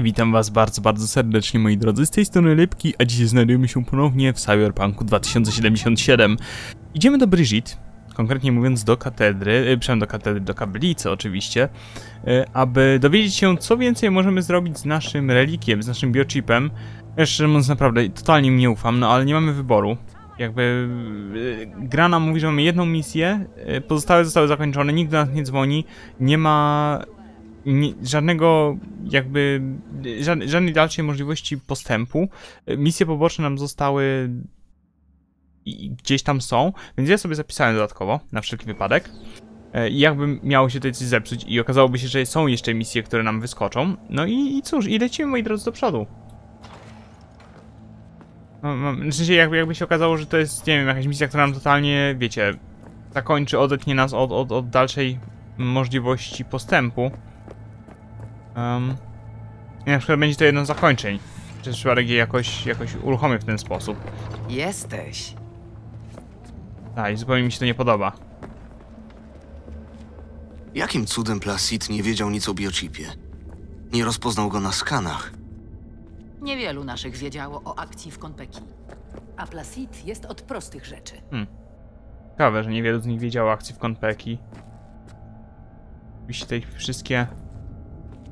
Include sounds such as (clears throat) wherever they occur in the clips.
Witam was bardzo, bardzo serdecznie moi drodzy, z tej strony Lipki, a dzisiaj znajdujemy się ponownie w Cyberpunku 2077. Idziemy do Brigitte, konkretnie mówiąc do katedry, y, przynajmniej do katedry, do kablicy oczywiście, y, aby dowiedzieć się co więcej możemy zrobić z naszym relikiem, z naszym biochipem. Jeszcze mówiąc naprawdę, totalnie mi nie ufam, no ale nie mamy wyboru. Jakby gra nam mówi, że mamy jedną misję, pozostałe zostały zakończone, nikt do nas nie dzwoni, nie ma nie, żadnego jakby ża- żadnej dalszej możliwości postępu. Misje poboczne nam zostały i gdzieś tam są, więc ja sobie zapisałem dodatkowo, na wszelki wypadek. E, I jakby miało się tutaj coś zepsuć i okazałoby się, że są jeszcze misje, które nam wyskoczą. No i, i cóż, i lecimy moi drodzy do przodu. No, no, w sensie jakby, jakby się okazało, że to jest, nie wiem, jakaś misja, która nam totalnie, wiecie, zakończy, odetnie nas od, od, od dalszej możliwości postępu. Um, I na przykład będzie to jedno z zakończeń. Czy przypadek je jakoś, jakoś uruchomię w ten sposób. Jesteś. Tak, i zupełnie mi się to nie podoba. Jakim cudem Placid nie wiedział nic o biochipie? Nie rozpoznał go na skanach. Niewielu naszych wiedziało o akcji w Konpeki. A Placid jest od prostych rzeczy. Ciekawe, że niewielu z nich wiedziało o akcji w Konpeki. Oczywiście te wszystkie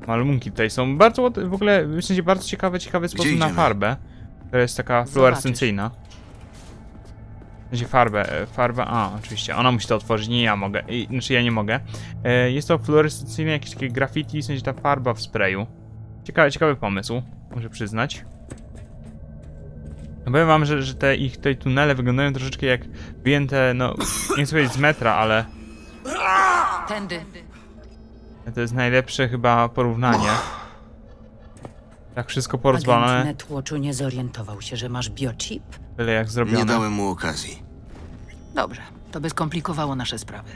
malunki tutaj są bardzo, w ogóle, w sensie bardzo ciekawy, ciekawy sposób na idziemy? farbę. Która jest taka fluorescencyjna. W sensie farbę, e, farbę, a oczywiście, ona musi to otworzyć, nie ja mogę, I, znaczy ja nie mogę. E, Jest to fluorescencyjne jakieś takie graffiti, w sensie ta farba w sprayu. Ciekawy, ciekawy pomysł, muszę przyznać. Powiem wam, że, że te ich te tunele wyglądają troszeczkę jak wyjęte, no, nie chcę powiedzieć z metra, ale Tędy. To jest najlepsze chyba porównanie. Tak wszystko Agent porozwalone, Netwatchu nie zorientował się, że masz biochip? byle jak Nie zrobione. dałem mu okazji. Dobrze, to by skomplikowało nasze sprawy.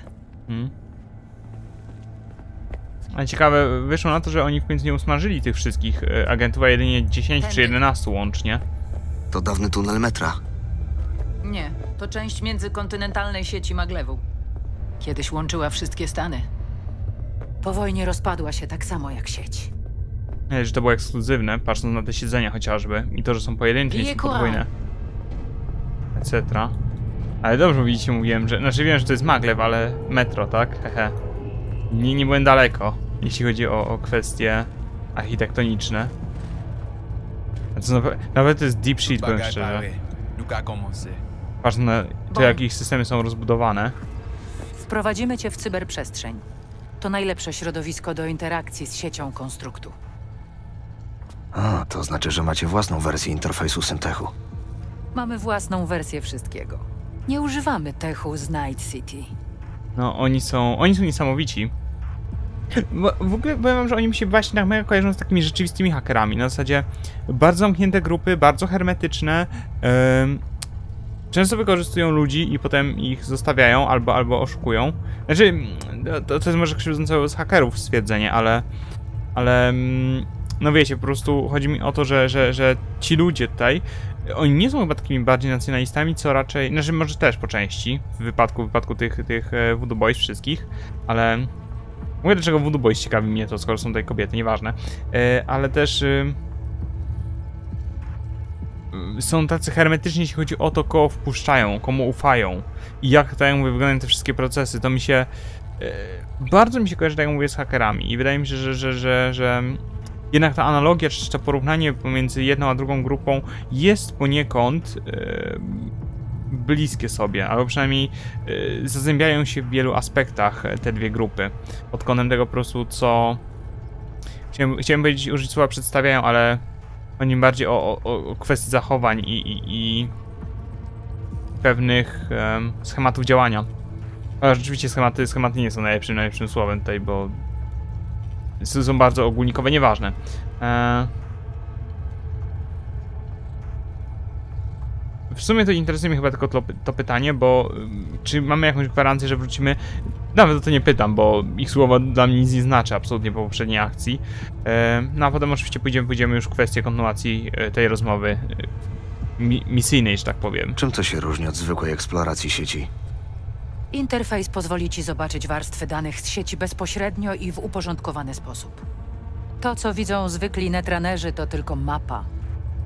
Hmm. Ale ciekawe, wyszło na to, że oni w końcu nie usmażyli tych wszystkich e, agentów, a jedynie 10 czy Tędy. 11 łącznie. To dawny tunel metra. Nie, to część międzykontynentalnej sieci maglewu. Kiedyś łączyła wszystkie Stany. Po wojnie rozpadła się tak samo jak sieć. Nie, że to było ekskluzywne, patrząc na te siedzenia chociażby. I to, że są pojedyncze, nie są podwójne. Etc. Ale dobrze widzicie, mówiłem, że... Znaczy wiem, że to jest maglev, ale metro, tak? Hehe. Nie, nie byłem daleko, jeśli chodzi o, o kwestie architektoniczne. A to nawet, nawet to jest deep shit, powiem szczerze. Patrząc na to, jak ich systemy są rozbudowane. Wprowadzimy cię w cyberprzestrzeń. To najlepsze środowisko do interakcji z siecią konstruktu. A, to znaczy, że macie własną wersję interfejsu Syntechu. Mamy własną wersję wszystkiego. Nie używamy techu z Night City. No, oni są, oni są niesamowici. Bo w ogóle powiem wam, że oni mi się właśnie tak mega kojarzą z takimi rzeczywistymi hakerami. Na zasadzie bardzo zamknięte grupy, bardzo hermetyczne. em, często wykorzystują ludzi i potem ich zostawiają albo, albo oszukują. Znaczy, mm, to, to jest może krzywdzące z hakerów stwierdzenie, ale... Ale... mm, No wiecie, po prostu chodzi mi o to, że, że, że ci ludzie tutaj, oni nie są chyba takimi bardziej nacjonalistami, co raczej, znaczy może też po części, w wypadku, w wypadku tych, tych e, Voodoo Boys wszystkich, ale... Mówię, dlaczego Voodoo Boys ciekawi mnie to, skoro są tutaj kobiety, nieważne. E, ale też... są tacy hermetyczni, jeśli chodzi o to, kogo wpuszczają, komu ufają i jak, tak mówię, wyglądają te wszystkie procesy, to mi się... e, Bardzo mi się kojarzy, tak jak mówię, z hakerami i wydaje mi się, że, że, że, że jednak ta analogia, czy to porównanie pomiędzy jedną a drugą grupą jest poniekąd e, bliskie sobie, albo przynajmniej e, zazębiają się w wielu aspektach te dwie grupy. Pod kątem tego po prostu, co... Chciałem, chciałem powiedzieć, użyć słowa przedstawiają, ale chodzi bardziej o, o, o kwestii zachowań i, i, i pewnych em, schematów działania. Ale rzeczywiście schematy, schematy nie są najlepszym, najlepszym słowem tutaj, bo są bardzo ogólnikowe, nieważne. Eee... W sumie to interesuje mnie chyba tylko to, to pytanie, bo czy mamy jakąś gwarancję, że wrócimy? Nawet o to nie pytam, bo ich słowa dla mnie nic nie znaczy absolutnie po poprzedniej akcji. Eee, no a potem oczywiście pójdziemy, pójdziemy już w kwestię kontynuacji e, tej rozmowy e, mi, misyjnej, że tak powiem. Czym to się różni od zwykłej eksploracji sieci? Interfejs pozwoli ci zobaczyć warstwy danych z sieci bezpośrednio i w uporządkowany sposób. To, co widzą zwykli netranerzy, to tylko mapa.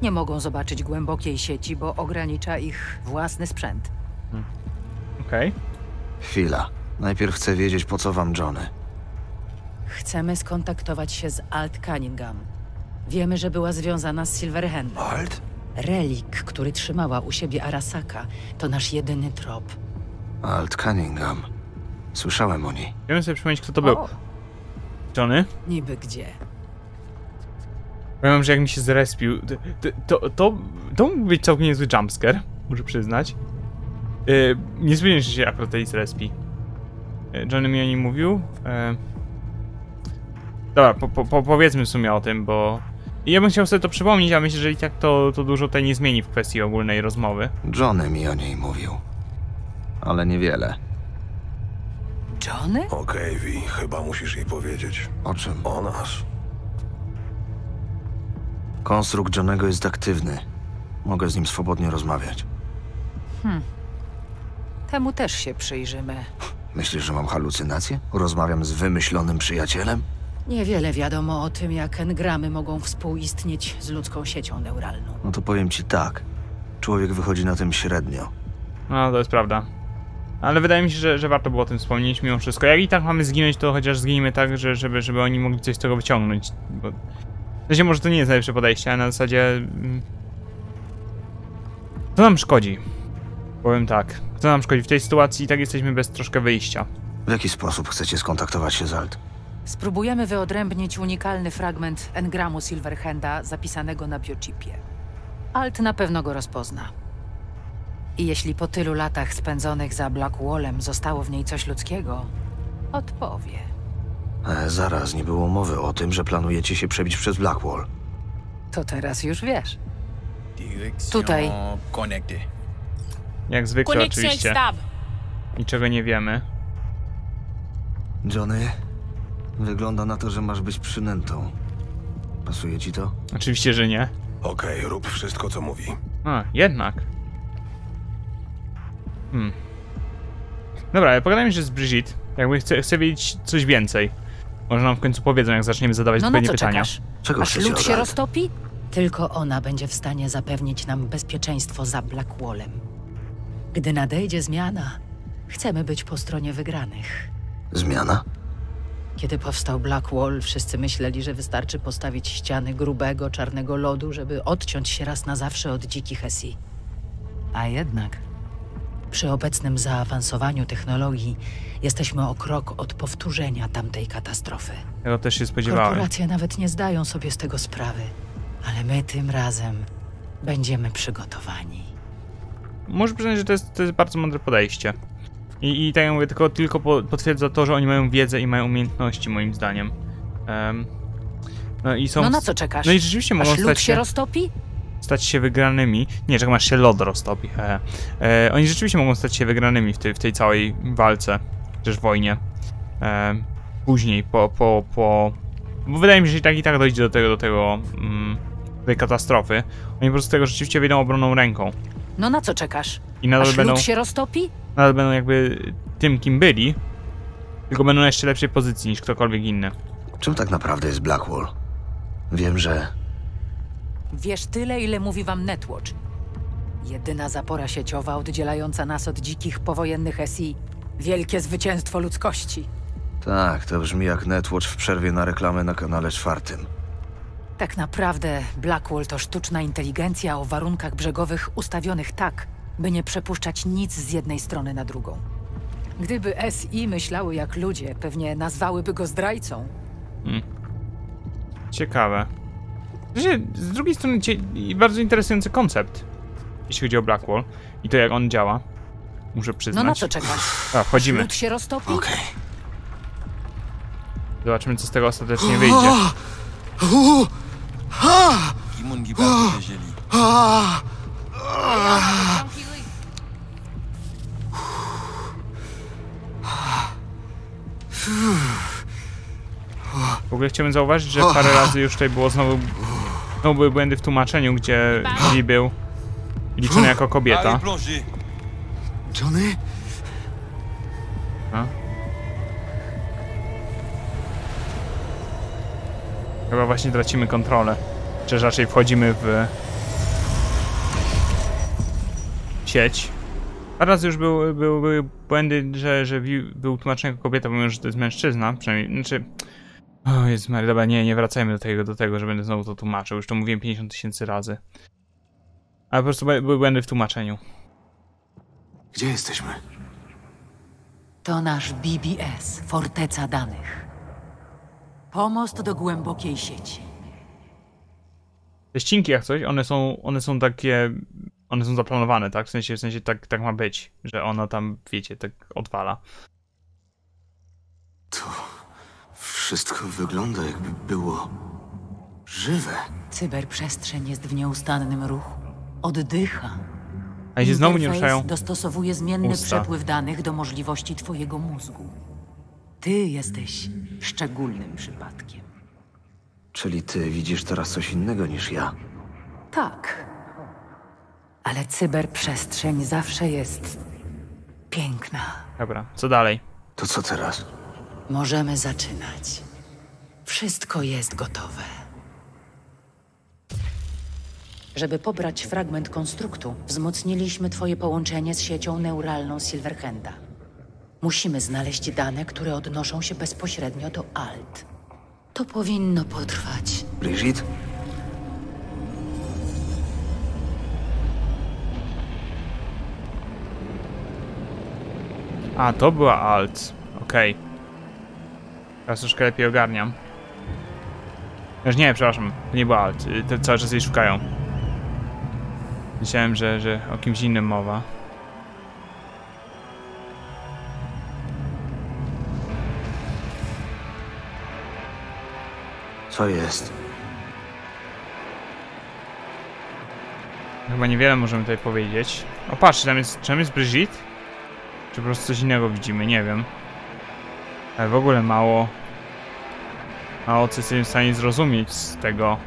Nie mogą zobaczyć głębokiej sieci, bo ogranicza ich własny sprzęt. Okej. Chwila. Najpierw chcę wiedzieć, po co wam Johnny. Chcemy skontaktować się z Alt Cunningham. Wiemy, że była związana z Silverhandem. Alt? Relik, który trzymała u siebie Arasaka, to nasz jedyny trop. Alt Cunningham. Słyszałem o niej. Chciałbym sobie przypomnieć, kto to był. O, Johnny? niby gdzie? Powiem, że jak mi się zrespił, to, to, to, to mógł być całkiem niezły jumpscare, muszę przyznać. Yy, nie spodziewałem się, akurat tej zrespi. Yy, Johnny mi o nim mówił. Yy. Dobra, po, po, po, powiedzmy w sumie o tym, bo... Ja bym chciał sobie to przypomnieć, a myślę, że i tak to, to dużo tutaj nie zmieni w kwestii ogólnej rozmowy. Johnny mi o niej mówił. Ale niewiele. Johnny? Okej, Vi, chyba musisz jej powiedzieć. O czym? O nas. Konstrukt Johnego jest aktywny. Mogę z nim swobodnie rozmawiać. Temu też się przyjrzymy. Myślisz, że mam halucynacje? Rozmawiam z wymyślonym przyjacielem? Niewiele wiadomo o tym, jak engramy mogą współistnieć z ludzką siecią neuralną. No to powiem ci tak. Człowiek wychodzi na tym średnio. No, to jest prawda. Ale wydaje mi się, że, że warto było o tym wspomnieć mimo wszystko. Jak i tak mamy zginąć, to chociaż zginijmy tak, że, żeby, żeby oni mogli coś z tego wyciągnąć. Bo... W sensie może to nie jest najlepsze podejście, ale na zasadzie... mm, To nam szkodzi. Powiem tak. To nam szkodzi. W tej sytuacji i tak jesteśmy bez troszkę wyjścia. W jaki sposób chcecie skontaktować się z Alt? Spróbujemy wyodrębnić unikalny fragment engramu Silverhanda zapisanego na biochipie. Alt na pewno go rozpozna. I jeśli po tylu latach spędzonych za Blackwallem zostało w niej coś ludzkiego, odpowie. E, zaraz, nie było mowy o tym, że planujecie się przebić przez Blackwall. To teraz już wiesz. Tutaj. Jak zwykle Connexion oczywiście. Niczego nie wiemy. Johnny, wygląda na to, że masz być przynętą. Pasuje ci to? Oczywiście, że nie. Okej, rób wszystko, co mówi. A, jednak. Hmm. Dobra, ale pogadajmy się z Brigitte. Jakby chcę, chcę wiedzieć coś więcej. Może nam w końcu powiedzą, jak zaczniemy zadawać No na zupełnie co pytania. czekasz? Czego Aż lód się roztopi? Tylko ona będzie w stanie zapewnić nam bezpieczeństwo za Blackwallem. Gdy nadejdzie zmiana, chcemy być po stronie wygranych. Zmiana? Kiedy powstał Blackwall, wszyscy myśleli, że wystarczy postawić ściany grubego, czarnego lodu, żeby odciąć się raz na zawsze od dzikich SI. A jednak. Przy obecnym zaawansowaniu technologii jesteśmy o krok od powtórzenia tamtej katastrofy. Tego też się spodziewałem. Korporacje nawet nie zdają sobie z tego sprawy, ale my tym razem będziemy przygotowani. Muszę przyznać, że to jest, to jest bardzo mądre podejście. I, i tak jak mówię, tylko, tylko po, potwierdza to, że oni mają wiedzę i mają umiejętności, moim zdaniem. Em, no i są. No na co czekasz? No i rzeczywiście mogą Aż lód stać się się, roztopi? Stać się wygranymi. Nie, czekam aż się lod roztopi. he. E, oni rzeczywiście mogą stać się wygranymi w tej, w tej całej walce, też wojnie. E, później, po, po, po... Bo wydaje mi się, że i tak i tak dojdzie do tego, do tego, mm, do tej katastrofy. Oni po prostu tego rzeczywiście wyjdą obronną ręką. No na co czekasz? I nadal Aż będą, lód się roztopi? nadal będą jakby tym, kim byli, tylko będą na jeszcze lepszej pozycji niż ktokolwiek inny. Czym tak naprawdę jest Blackwall? Wiem, że Wiesz tyle, ile mówi wam Netwatch. Jedyna zapora sieciowa oddzielająca nas od dzikich powojennych SI. Wielkie zwycięstwo ludzkości. tak, to brzmi jak Netwatch w przerwie na reklamę na kanale czwartym. Tak naprawdę Blackwall to sztuczna inteligencja o warunkach brzegowych ustawionych tak, by nie przepuszczać nic z jednej strony na drugą. Gdyby SI myślały jak ludzie, pewnie nazwałyby go zdrajcą. Ciekawe. Znaczy, z drugiej strony bardzo interesujący koncept, jeśli chodzi o Blackwall i to jak on działa. Muszę No przyznać. na co czekasz? A, wchodzimy. Lód się roztopi? Okej. Zobaczymy, co z tego ostatecznie wyjdzie. Kimungi bardzo. W ogóle chciałbym zauważyć, że parę razy już tutaj było znowu... Znowu były błędy w tłumaczeniu, gdzie Lee był liczony jako kobieta. Johnny? No. Chyba właśnie tracimy kontrolę. Czy raczej wchodzimy w sieć. Teraz już był, był, były błędy, że, że był tłumaczony jako kobieta, pomimo, że to jest mężczyzna. Przynajmniej, znaczy... O Jezus Maria, dobra, nie, nie wracajmy do tego, do tego, że będę znowu to tłumaczył. Już to mówiłem 50 tysięcy razy. Ale po prostu by- były błędy w tłumaczeniu. Gdzie jesteśmy? To nasz BBS, forteca danych. Pomost do głębokiej sieci. Te ścinki jak coś, one są, one są takie, one są zaplanowane, tak? W sensie, w sensie tak, tak ma być, że ono tam, wiecie, tak odwala. To wszystko wygląda jakby było żywe. Cyberprzestrzeń jest w nieustannym ruchu. Oddycha. A jeśli znowu nie Interfejs ruszają, dostosowuje zmienny usta. przepływ danych do możliwości twojego mózgu. Ty jesteś szczególnym przypadkiem. Czyli ty widzisz teraz coś innego niż ja. Tak. Ale cyberprzestrzeń zawsze jest piękna. dobra, co dalej? To co teraz? Możemy zaczynać. Wszystko jest gotowe. Żeby pobrać fragment konstruktu, wzmocniliśmy twoje połączenie z siecią neuralną Silverhanda. Musimy znaleźć dane, które odnoszą się bezpośrednio do ALT. To powinno potrwać. Brigitte? A, to była alt. Okej. Teraz troszkę lepiej ogarniam. Już nie, przepraszam, to nie była Te cały czas jej szukają. Myślałem, że, że o kimś innym mowa. Co jest? Chyba niewiele możemy tutaj powiedzieć. O patrz, tam jest, czy tam jest Brigitte? Czy po prostu coś innego widzimy, nie wiem. W ogóle mało... Mało co jesteśmy w stanie zrozumieć z tego.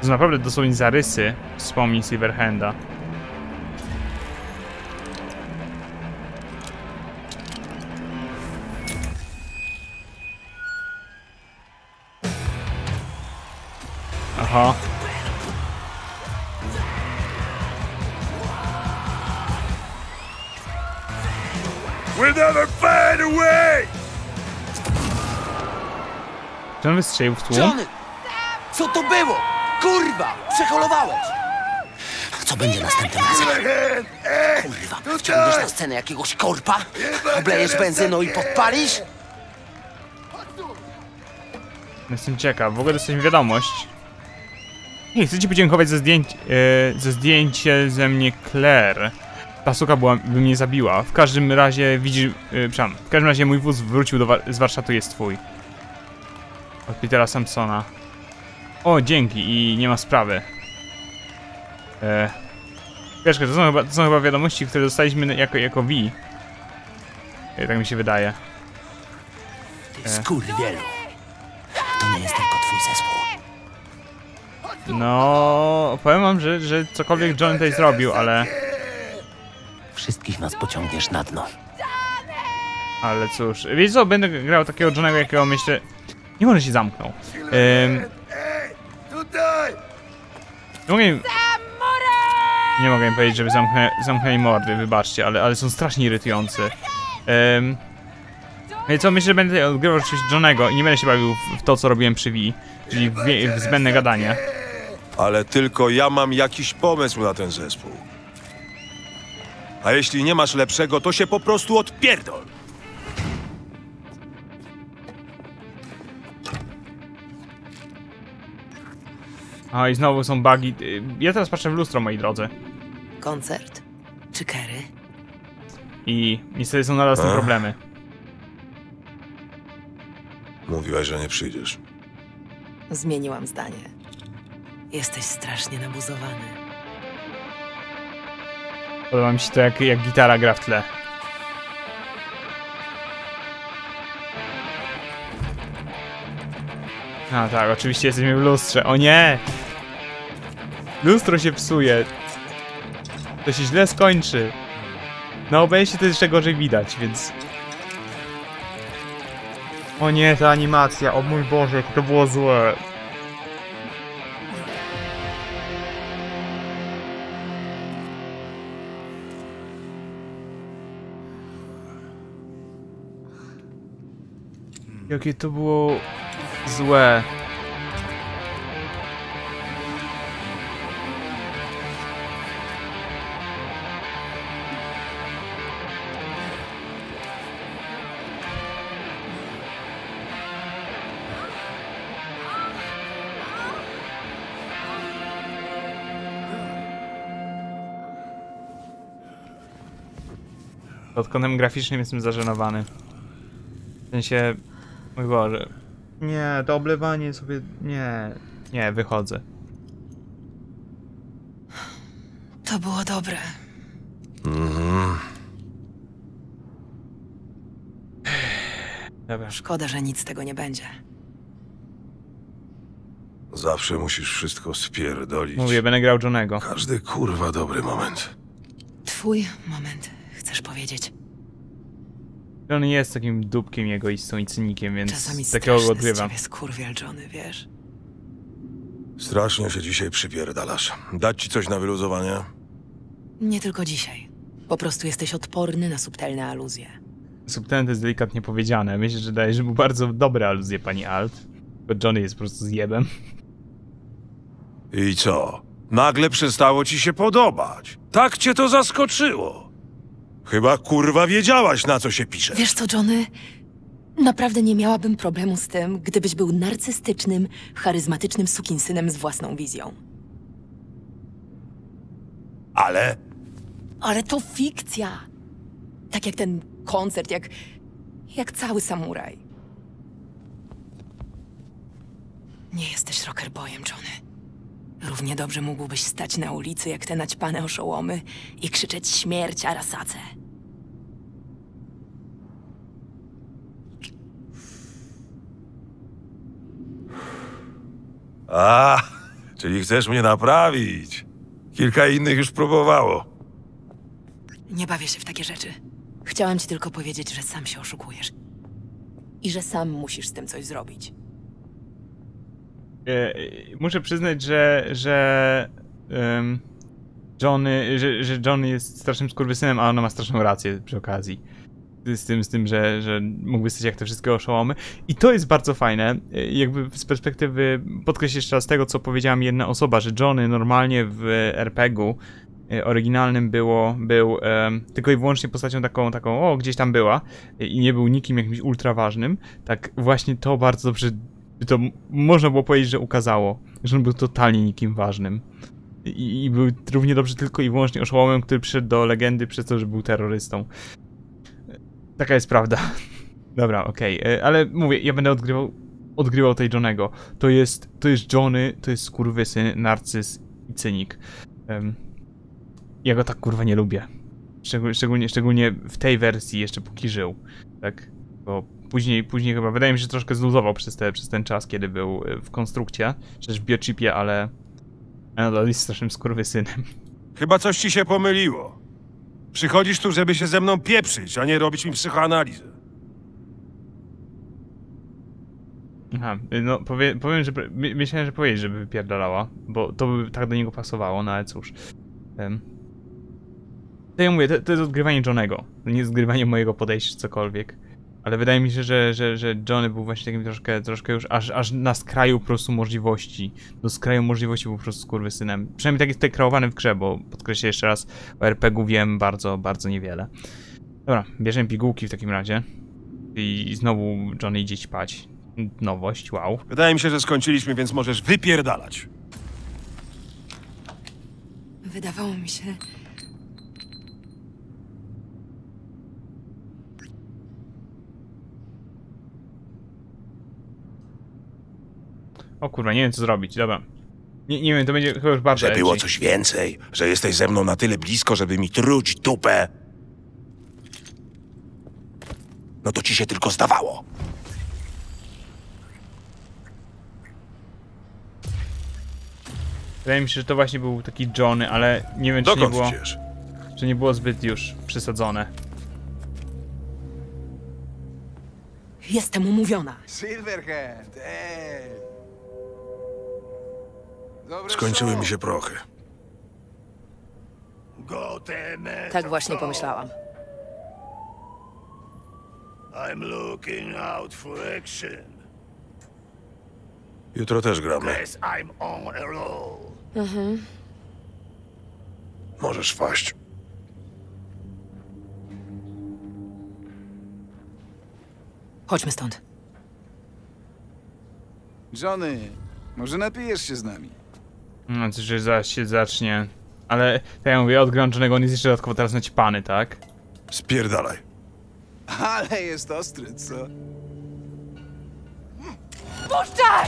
To są naprawdę dosłownie zarysy wspomnień Silverhanda. Aha. We'll never find a way! Czy on wystrzelił w tłum? Johnny! Co to było? Kurwa! Przeholowałeś! Co będzie następnym razem? Kurwa, wciągniesz na scenę jakiegoś korpa? Oblejesz benzyną i podpalisz? Jestem ciekaw, w ogóle dostaliśmy wiadomość. Nie, chcę ci podziękować za, zdjęć, e, za zdjęcie ze mnie Claire. Ta suka była, by mnie zabiła. W każdym razie widzisz, przepraszam, w każdym razie mój wóz wrócił do wa z warsztatu, jest twój. Od Petera Sampsona. O, dzięki i nie ma sprawy. E, wiesz, to są, chyba, to są chyba wiadomości, które dostaliśmy jako, jako V. E, tak mi się wydaje. Ty skurwielu. To nie jest tylko twój zespół. No, powiem wam, że, że cokolwiek John tutaj zrobił, ale... Wszystkich nas pociągniesz na dno. Ale cóż, wiecie co, będę grał takiego Johnego, jakiego myślę... Nie może się zamknął. Ym, nie mogę im... Nie mogę powiedzieć, żeby zamknę, zamknęli mordy, wybaczcie, ale, ale są strasznie irytujący. Ym, wiecie co, myślę, że będę odgrywał oczywiście Johnego i nie będę się bawił w, to, co robiłem przy Wii, czyli w, w zbędne gadanie. Ale tylko ja mam jakiś pomysł na ten zespół. A jeśli nie masz lepszego, to się po prostu odpierdol. A i znowu są bugi. Y, Ja teraz patrzę w lustro, moi drodzy. Koncert? Czy Kerry? I niestety są nadal z tym problemy. Mówiłaś, że nie przyjdziesz. Zmieniłam zdanie. Jesteś strasznie nabuzowany. Podoba mi się to, jak, jak gitara gra w tle. A tak, oczywiście jesteśmy w lustrze. O nie! Lustro się psuje. To się źle skończy. Na obejście to jeszcze gorzej widać, więc... O nie, ta animacja, o mój Boże, jak to było złe. Jakie to było złe. Pod kątem graficznym jestem zażenowany. W sensie... Mój Boże. Nie, to oblewanie sobie... Nie. Nie, wychodzę. To było dobre. Dobra. Szkoda, że nic z tego nie będzie. Zawsze musisz wszystko spierdolić. Mówię, będę grał Johnego. Każdy kurwa dobry moment. Twój moment, powiedzieć. On jest takim dupkiem, egoistą i cynikiem, więc Czasami takiego go odgrywam. ciebie skurwiel Johnny, wiesz? Strasznie się dzisiaj przypierdalasz. Dać ci coś na wyluzowanie? Nie tylko dzisiaj. Po prostu jesteś odporny na subtelne aluzje. Subtelne to jest delikatnie powiedziane. Myślę, że dajesz mu bardzo dobre aluzje, pani Alt. Bo Johnny jest po prostu zjebem. I co? Nagle przestało ci się podobać. Tak cię to zaskoczyło. Chyba kurwa wiedziałaś, na co się pisze. Wiesz co, Johnny? Naprawdę nie miałabym problemu z tym, gdybyś był narcystycznym, charyzmatycznym sukinsynem z własną wizją. Ale Ale to fikcja! Tak jak ten koncert, jak... jak cały samuraj. Nie jesteś rockerboyem, Johnny. Równie dobrze mógłbyś stać na ulicy jak te naćpane oszołomy i krzyczeć śmierć Arasace. A, czyli chcesz mnie naprawić. Kilka innych już próbowało. Nie bawię się w takie rzeczy. Chciałam ci tylko powiedzieć, że sam się oszukujesz. I że sam musisz z tym coś zrobić. E, muszę przyznać, że, że em, Johnny, że, że Johnny jest strasznym skurwysynem, a ona ma straszną rację przy okazji. Z tym, z tym że, że mógłby stać jak te wszystkie oszołomy. I to jest bardzo fajne, e, jakby z perspektywy, podkreślę jeszcze raz tego, co powiedziała mi jedna osoba, że Johnny normalnie w RPG-u e, oryginalnym było, był em, tylko i wyłącznie postacią taką, taką, o, gdzieś tam była e, i nie był nikim jakimś ultra ważnym, tak właśnie to bardzo dobrze to m- można było powiedzieć, że ukazało, że on był totalnie nikim ważnym. I, I był równie dobrze tylko i wyłącznie oszołomem, który przyszedł do legendy przez to, że był terrorystą. Taka jest prawda. (laughs) Dobra, okej, e, ale mówię, ja będę odgrywał, odgrywał tej Johnego. To jest, to jest Johnny, to jest skurwysyn, narcyz i cynik. Em, ja go tak kurwa nie lubię. Szczegól, szczególnie, szczególnie w tej wersji jeszcze póki żył. Tak? Bo później, później chyba, wydaje mi się, że troszkę zluzował przez, te, przez ten czas, kiedy był y, w konstrukcie, czy też w biochipie, ale nadal jest strasznym skurwysynem. Chyba coś ci się pomyliło. Przychodzisz tu, żeby się ze mną pieprzyć, a nie robić mi psychoanalizę. Aha, y, no powie, powiem, że my- myślałem, że powiedzieć, żeby wypierdalała, bo to by tak do niego pasowało, no ale cóż. Um. To ja mówię, to, to jest odgrywanie Johnego, nie jest odgrywanie mojego podejścia cokolwiek. Ale wydaje mi się, że, że, że Johnny był właśnie takim troszkę, troszkę już aż, aż na skraju po prostu możliwości. Do skraju możliwości był po prostu skurwysynem. Przynajmniej tak jest tutaj kreowany w grze, bo podkreślę jeszcze raz, o RPG-u wiem bardzo, bardzo niewiele. Dobra, bierzemy pigułki w takim razie. I znowu Johnny idzie ćpać. Nowość, wow. Wydaje mi się, że skończyliśmy, więc możesz wypierdalać. Wydawało mi się... O kurwa, nie wiem co zrobić, dobra. Nie, nie wiem, to będzie chyba już bardzo Że było coś więcej, że jesteś ze mną na tyle blisko, żeby mi truć dupę. No to ci się tylko zdawało. Wydaje mi się, że to właśnie był taki Johnny, ale nie wiem czy nie Dokąd było, idziesz? czy nie było zbyt już przesadzone. Jestem umówiona. Silverhand, ej! Skończyły mi się prochy. Tak właśnie pomyślałam. I'm looking out for action. Jutro też gramy. Guess I'm on a roll. Możesz wpaść. Chodźmy stąd. Johnny, może napijesz się z nami? No, to że zaraz się zacznie. Ale, tak jak mówię, od grączonego on jest jeszcze dodatkowo teraz naćpany, tak? Spierdalaj. Ale jest ostry, co? Puszczaj!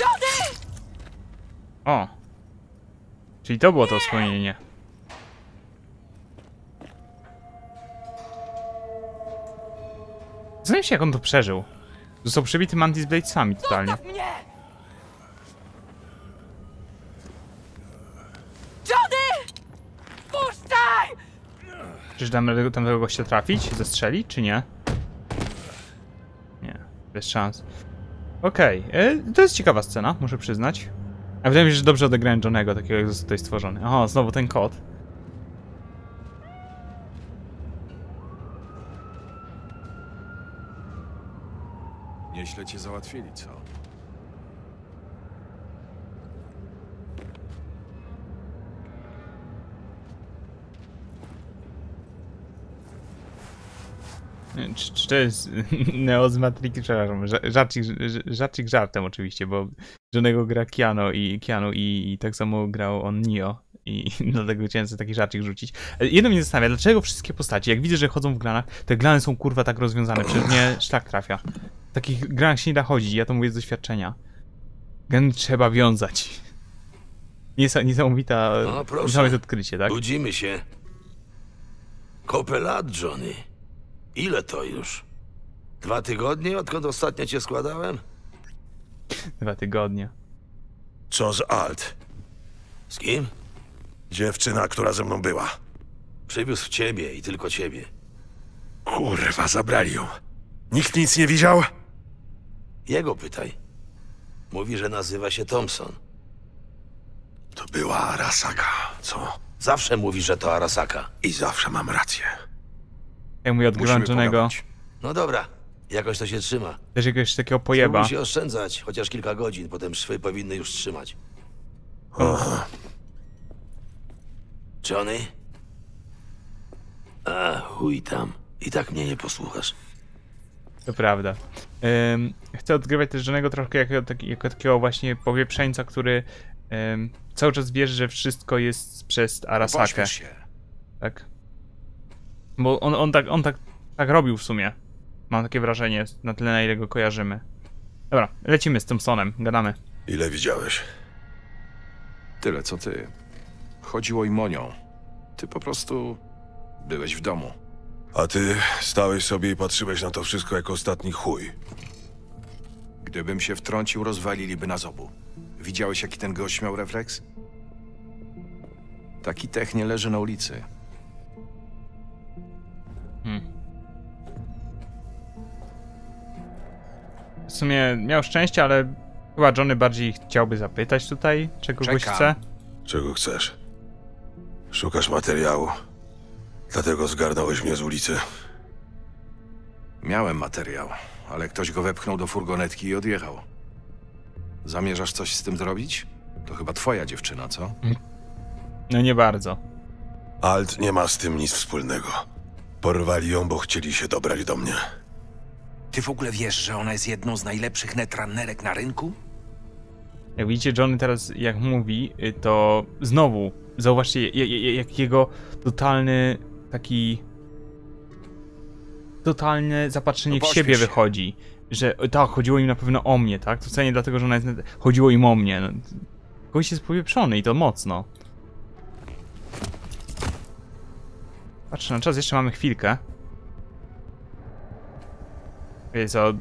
Johnny! O! Czyli to było to wspomnienie. Zastanawiam się, jak on to przeżył. Został przybity Mantis Bladesami totalnie. Mnie! Johnny! Puszczaj! Czyż damy radę tamtego gościa trafić? Zestrzelić, czy nie? Nie, bez szans. Okej, e, to jest ciekawa scena, muszę przyznać. A wydaje mi się, że dobrze odegrałem Johnego, takiego jak został tutaj stworzony. O, znowu ten kot. Nieźle cię załatwili, co? Czy, czy to jest (laughs) Neo z Matrix? Przepraszam, ża- żarcik, żartem oczywiście, bo Johnego gra Keanu i, Keanu i, i tak samo grał on Neo. I (laughs) dlatego chciałem sobie taki żarcik rzucić. E, Jedno mnie zastanawia, dlaczego wszystkie postacie, jak widzę, że chodzą w glanach, te glany są kurwa tak rozwiązane, przecież mnie (clears throat) szlak trafia. W takich granach się nie da chodzić, ja to mówię z doświadczenia. Glany trzeba wiązać. Niesa- niesamowita, No, proszę. niesamowite odkrycie, tak? Budzimy się. Kopę lat, Johnny. Ile to już? Dwa tygodnie, odkąd ostatnio cię składałem? Dwa tygodnie. Co z Alt? Z kim? Dziewczyna, która ze mną była. Przywiózł ciebie i tylko ciebie. Kurwa, zabrali ją. Nikt nic nie widział? Jego pytaj. Mówi, że nazywa się Thompson. To była Arasaka, co? Zawsze mówi, że to Arasaka. I zawsze mam rację. Jak mówię, odgrywam Johnego, No dobra, jakoś to się trzyma. też jakiegoś takiego pojeba. Musi oszczędzać, chociaż kilka godzin, potem szwy powinny już trzymać. Johnny? A, chuj tam. I tak mnie nie posłuchasz. To prawda. Ym, chcę odgrywać też żonego troszkę jako, taki, jako takiego właśnie powieprzeńca, który ym, cały czas wierzy, że wszystko jest przez Arasakę. Pośpiesz się. Tak? Bo on, on, tak, on tak, tak robił w sumie. Mam takie wrażenie, na tyle na ile go kojarzymy. Dobra, lecimy z Thompsonem, gadamy. Ile widziałeś? Tyle co ty. Chodziło im o nią. Ty po prostu byłeś w domu. A ty stałeś sobie i patrzyłeś na to wszystko jak ostatni chuj. Gdybym się wtrącił, rozwaliliby nas obu. Widziałeś, jaki ten gość miał refleks? Taki tech nie leży na ulicy. W sumie miał szczęście, ale chyba Johnny bardziej chciałby zapytać tutaj, czego Czekam. chce. Czego chcesz? Szukasz materiału. Dlatego zgarnąłeś mnie z ulicy. Miałem materiał, ale ktoś go wepchnął do furgonetki i odjechał. Zamierzasz coś z tym zrobić? To chyba twoja dziewczyna, co? No nie bardzo. Alt nie ma z tym nic wspólnego. Porwali ją, bo chcieli się dobrać do mnie. Ty w ogóle wiesz, że ona jest jedną z najlepszych netrunnerek na rynku? Jak widzicie, Johnny teraz jak mówi, y, to znowu zauważcie, jak, jego totalny taki totalne zapatrzenie No w siebie się. wychodzi. Że tak, chodziło im na pewno o mnie, tak? To wcale nie dlatego, że ona jest... Chodziło im o mnie. No. Kogoś jest powieprzony i to mocno. Patrzę na czas, jeszcze mamy chwilkę. Wie co,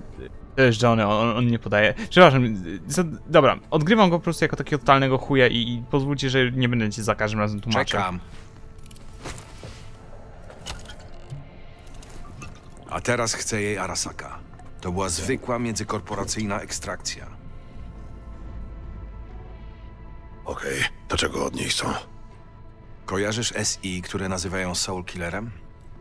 to jest Johnny, on, on nie podaje. Przepraszam, co, dobra, odgrywam go po prostu jako takiego totalnego chuja i, i pozwólcie, że nie będę cię za każdym razem tłumaczył. Czekam. A teraz chcę jej Arasaka. To była zwykła międzykorporacyjna ekstrakcja. Okej, to czego od niej chcą? Kojarzysz SI, które nazywają Soul Killerem?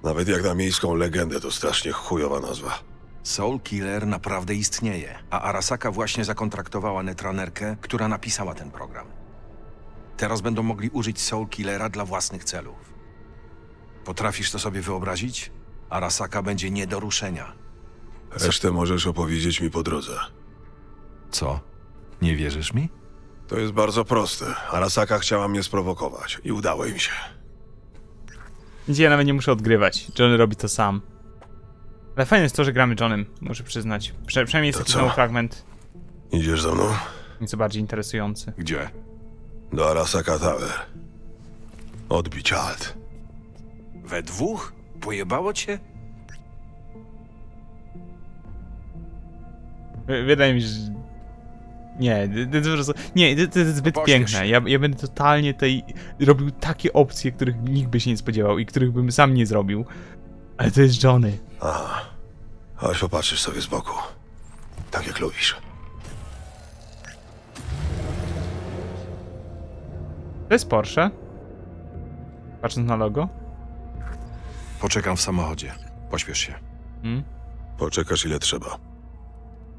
Nawet jak na miejską legendę to strasznie chujowa nazwa. Soul Killer naprawdę istnieje, a Arasaka właśnie zakontraktowała netranerkę, która napisała ten program. Teraz będą mogli użyć Soul Killera dla własnych celów. Potrafisz to sobie wyobrazić? Arasaka będzie nie do ruszenia. Resztę możesz opowiedzieć mi po drodze. Co? Nie wierzysz mi? To jest bardzo proste. Arasaka chciała mnie sprowokować i udało im się. Więc ja nawet nie muszę odgrywać. Johnny robi to sam. Ale fajne jest to, że gramy Johnem, muszę przyznać. Prze przynajmniej jest To taki nowy fragment, Idziesz za mną? nieco bardziej interesujący. Gdzie? Do Arasaka Tower. Odbić alt. We dwóch? Pojebało cię? Wy- Wydaje mi się, że... Nie, nie, to, jest zbyt Pośpiesz piękne. Ja, ja będę totalnie tutaj robił takie opcje, których nikt by się nie spodziewał i których bym sam nie zrobił. Ale to jest Johnny. Aha. Chodź popatrzysz sobie z boku. Tak jak lubisz. To jest Porsche. Patrząc na logo. Poczekam w samochodzie. Pośpiesz się. Hmm? Poczekasz ile trzeba.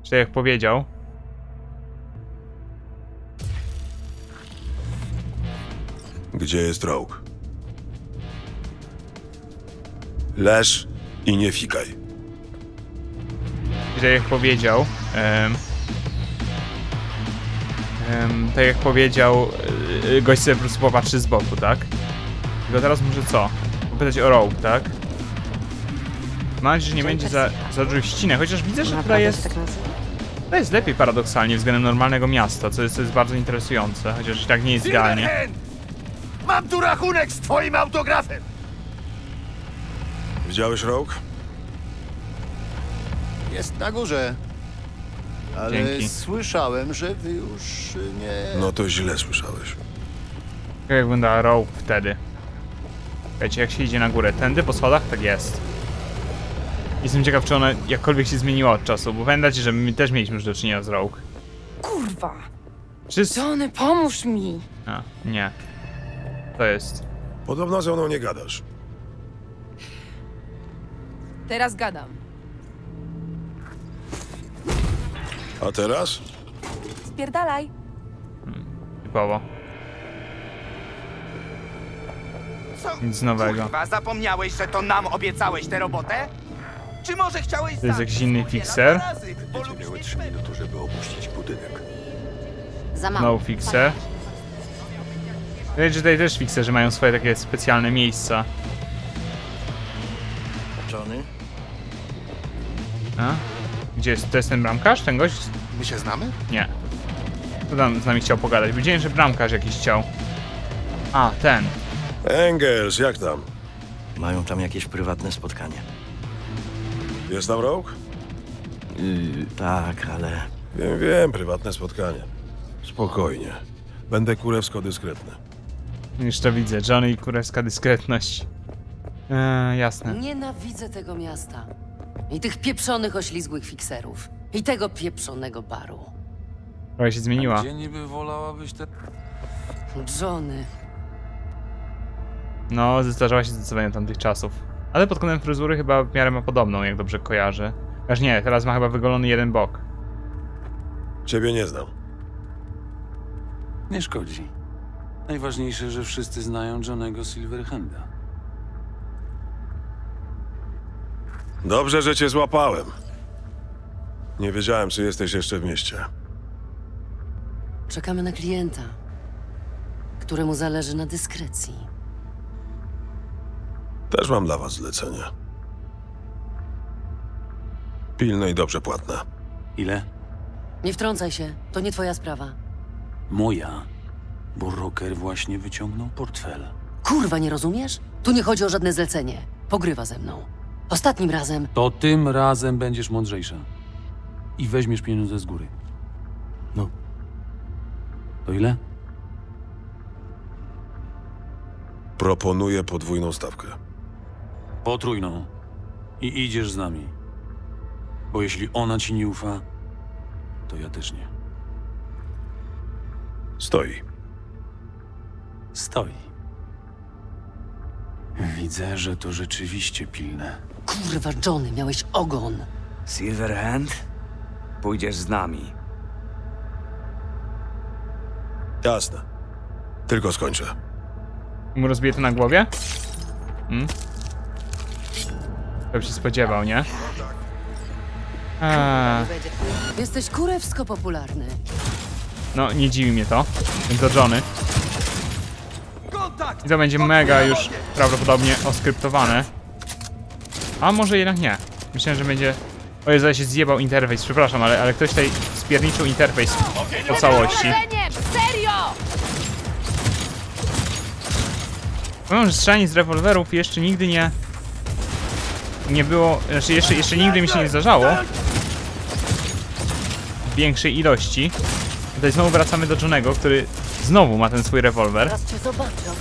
Czy jak powiedział, Gdzie jest Rogue? Leż i nie fikaj. tak jak powiedział, em, em, tak jak powiedział, yy, gość sobie po prostu popatrzy z boku, tak? Tylko teraz muszę co? Popytać o Rogue, tak? Mam nadzieję, że nie będzie za, za dużych ścinek, chociaż widzę, że tutaj jest... To jest lepiej paradoksalnie względem normalnego miasta, co jest, co jest bardzo interesujące, chociaż i tak nie jest idealnie. Mam tu rachunek z twoim autografem! Widziałeś Rogue? Jest na górze. Ale Dzięki. słyszałem, że wy już nie... No to źle słyszałeś. Jak wygląda Rogue wtedy? Wiecie, jak się idzie na górę? Tędy po schodach? Tak jest. Jestem ciekaw, czy ona jakkolwiek się zmieniła od czasu, bo pamiętacie, że my też mieliśmy już do czynienia z Rogue. Kurwa! Czy... z- Johnny, pomóż mi! A, nie. To jest. Podobno ze mną nie gadasz. Teraz gadam. A teraz? Spierdalaj! Typowo. Nic nowego. Kurwa, zapomniałeś, że to nam obiecałeś tę robotę? Czy może chciałeś To jest jakiś inny fixer? lubisz mieć minuty, żeby opuścić budynek. Za mało. No fixer. Widać, że tutaj też fixerzy mają swoje takie specjalne miejsca. Johnny, A? Gdzie jest? To jest ten bramkarz? Ten gość? my się znamy? Nie. Kto tam z nami chciał pogadać? Widziałem, że bramkarz jakiś chciał. A, ten. Engels, jak tam? Mają tam jakieś prywatne spotkanie. Jest tam Rogue? Yy, tak, ale Wiem, wiem, prywatne spotkanie. Spokojnie. Będę kurewsko dyskretny. Już to widzę. Johnny i kurewska dyskretność. Eee, jasne. Nienawidzę tego miasta. I tych pieprzonych, oślizgłych fikserów. I tego pieprzonego baru. Trochę się zmieniła. Gdzie niby wolałabyś te... Johnny. No, zestarzała się zdecydowanie tamtych czasów. Ale pod kątem fryzury chyba w miarę ma podobną, jak dobrze kojarzę. Aż nie, teraz ma chyba wygolony jeden bok. Ciebie nie znam. Nie szkodzi. Najważniejsze, że wszyscy znają Johnego Silverhanda. Dobrze, że cię złapałem. Nie wiedziałem, czy jesteś jeszcze w mieście. Czekamy na klienta, któremu zależy na dyskrecji. Też mam dla was zlecenie. Pilne i dobrze płatne. Ile? Nie wtrącaj się, to nie twoja sprawa. Moja. Bo Rocker właśnie wyciągnął portfel. Kurwa, nie rozumiesz? Tu nie chodzi o żadne zlecenie. Pogrywa ze mną. Ostatnim razem To tym razem będziesz mądrzejsza. I weźmiesz pieniądze z góry. No. To ile? Proponuję podwójną stawkę. Potrójną. I idziesz z nami. Bo jeśli ona ci nie ufa, to ja też nie. Stoi. Stoi. Widzę, że to rzeczywiście pilne. Kurwa, Johnny, miałeś ogon. Silverhand? Pójdziesz z nami. Jasne. Tylko skończę. Mu rozbije to na głowie? Hmm? To by się spodziewał, nie? Eee, Jesteś kurewsko popularny. no, nie dziwi mnie to. Ten to Johnny. I to będzie mega już prawdopodobnie oskryptowane. A może jednak nie. Myślałem, że będzie... O Jezu, ja się zjebał interfejs, przepraszam, ale, ale ktoś tutaj spierniczył interfejs po całości. Serio! Powiem, że strzelanie z rewolwerów jeszcze nigdy nie... Nie było... Znaczy jeszcze, jeszcze nigdy mi się nie zdarzało. W większej ilości. Tutaj znowu wracamy do Johnego, który znowu ma ten swój rewolwer. Teraz cię zobaczę.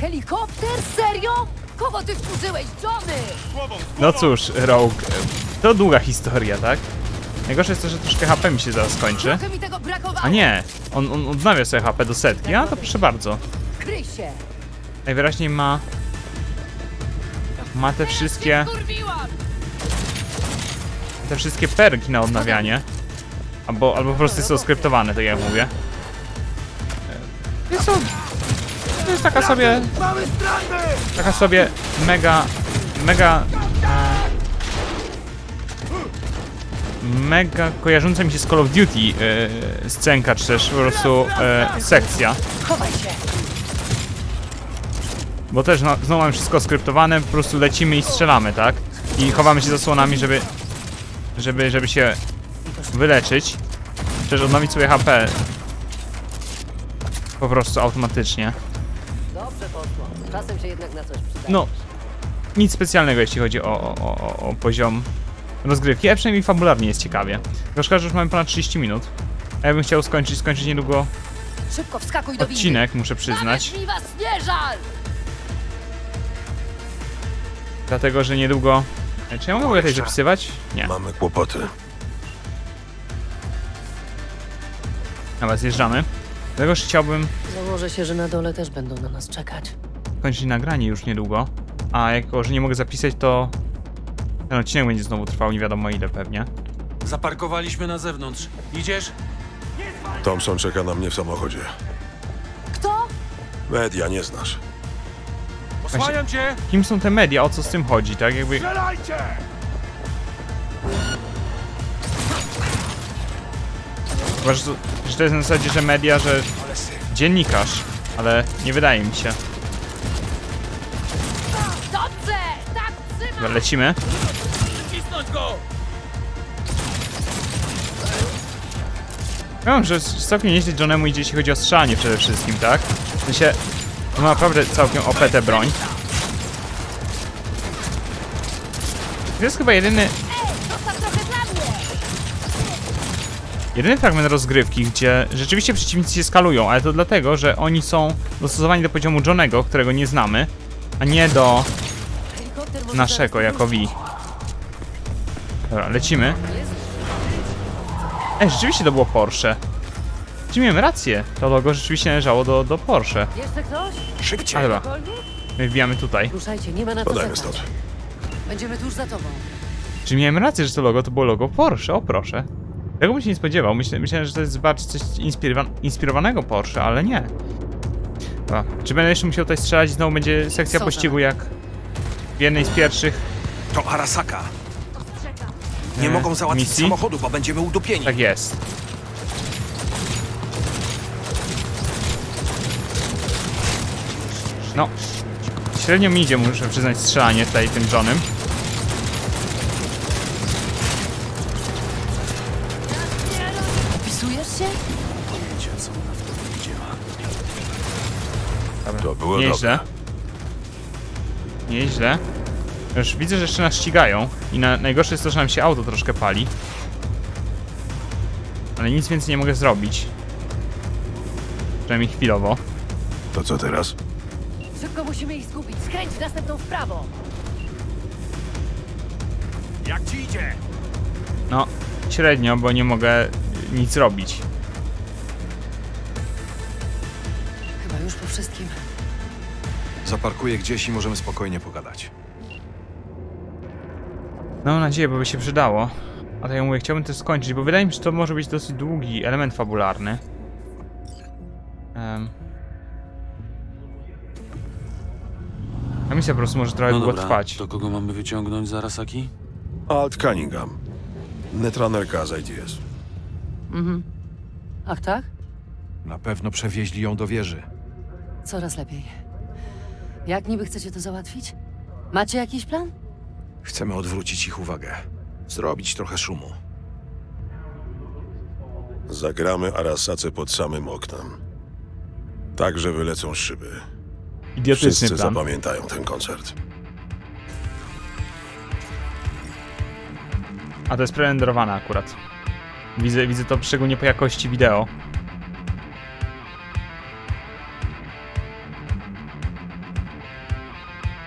Helikopter? Serio? Kogo ty wkurzyłeś, Johnny? No cóż, Rogue, to długa historia, tak? Najgorsze jest to, że troszkę HP mi się zaraz skończy. A nie, on, on odnawia sobie HP do setki, a to proszę bardzo. Najwyraźniej ma... Ma te wszystkie... Te wszystkie perki na odnawianie. Albo, albo po prostu to skryptowane, tak jak mówię. Jest to... To jest taka sobie... Taka sobie mega... Mega... E, mega kojarząca mi się z Call of Duty e, scenka, czy też po prostu e, sekcja. Bo też no, znowu mamy wszystko skryptowane, po prostu lecimy i strzelamy, tak? I chowamy się zasłonami, żeby, żeby, żeby się wyleczyć. Też odnowić sobie HP. Po prostu automatycznie. Czasem się jednak na coś przyda. No, nic specjalnego jeśli chodzi o, o, o, o poziom rozgrywki, a przynajmniej fabularnie jest ciekawie. Tylko szkoda, że już mamy ponad 30 minut. A ja bym chciał skończyć, skończyć niedługo Szybko wskakuj do windy. odcinek, muszę przyznać. Mi was nie żal! Dlatego, że niedługo... E, Czy ja mogę tutaj zapisywać? Nie. Mamy kłopoty. Dobra, zjeżdżamy. Dlatego, że chciałbym Założę się, że na dole też będą na nas czekać. Kończyć nagranie już niedługo. A jako, że nie mogę zapisać, to ten odcinek będzie znowu trwał nie wiadomo ile pewnie. Zaparkowaliśmy na zewnątrz. Idziesz? Thompson czeka na mnie w samochodzie. Kto? Media nie znasz. Osłaniam cię! Kim są te media? O co z tym chodzi, tak? Jakby... Strzelajcie! Chyba, że to, że to jest na zasadzie, że media, że dziennikarz, ale nie wydaje mi się. Lecimy. Cisnąć go! Wiem, że całkiem nieźle Johnemu idzie, jeśli chodzi o strzelanie przede wszystkim, tak? W sensie, ma naprawdę całkiem OP tę broń. To jest chyba jedyny, jedyny fragment rozgrywki, gdzie rzeczywiście przeciwnicy się skalują, ale to dlatego, że oni są dostosowani do poziomu Johnego, którego nie znamy, a nie do naszego jako Vi. Dobra, lecimy. Ej, rzeczywiście to było Porsche. Czy miałem rację? To logo rzeczywiście należało do, do Porsche. Jeszcze ktoś? A dobra, my wbijamy tutaj. Ruszajcie, nie ma na co Podajmy czekać. stąd. Będziemy tuż za tobą. Czy miałem rację, że to logo to było logo Porsche? O proszę. Tego bym się nie spodziewał. Myślę, myślałem, że to jest bardziej coś inspirowa inspirowanego Porsche, ale nie. Dobra. Czy będę jeszcze musiał tutaj strzelać i znowu będzie sekcja pościgu jak jednej z pierwszych To Arasaka. Nie e, mogą załatwić misji? samochodu, bo będziemy udupieni. Tak jest. No. Średnio mi idzie, muszę przyznać, strzelanie tutaj tym żonym. Opisujesz się? To było Nieźle. Nieźle. Już widzę, że jeszcze nas ścigają. I na, najgorsze jest to, że nam się auto troszkę pali. Ale nic więcej nie mogę zrobić. Przynajmniej chwilowo. To co teraz? Szybko musimy ich zgubić. Skręć następną w prawo. Jak ci idzie? No, średnio, bo nie mogę nic robić. Chyba już po wszystkim. Zaparkuję gdzieś i możemy spokojnie pogadać. No, mam nadzieję, bo by się przydało. A tak jak mówię, chciałbym to skończyć, bo wydaje mi się, że to może być dosyć długi element fabularny. Um. A misja po prostu może trochę No długo dobra, trwać. to kogo mamy wyciągnąć z Arasaki? Alt Cunningham. Netranerka z IDS. Mhm. Ach tak? Na pewno przewieźli ją do wieży. Coraz lepiej. Jak niby chcecie to załatwić? Macie jakiś plan? Chcemy odwrócić ich uwagę. Zrobić trochę szumu. Zagramy Arasace pod samym oknem. Tak, że wylecą szyby. Idiotyczny Wszyscy plan. zapamiętają ten koncert. A to jest prerenderowane akurat. Widzę, widzę to szczególnie po jakości wideo.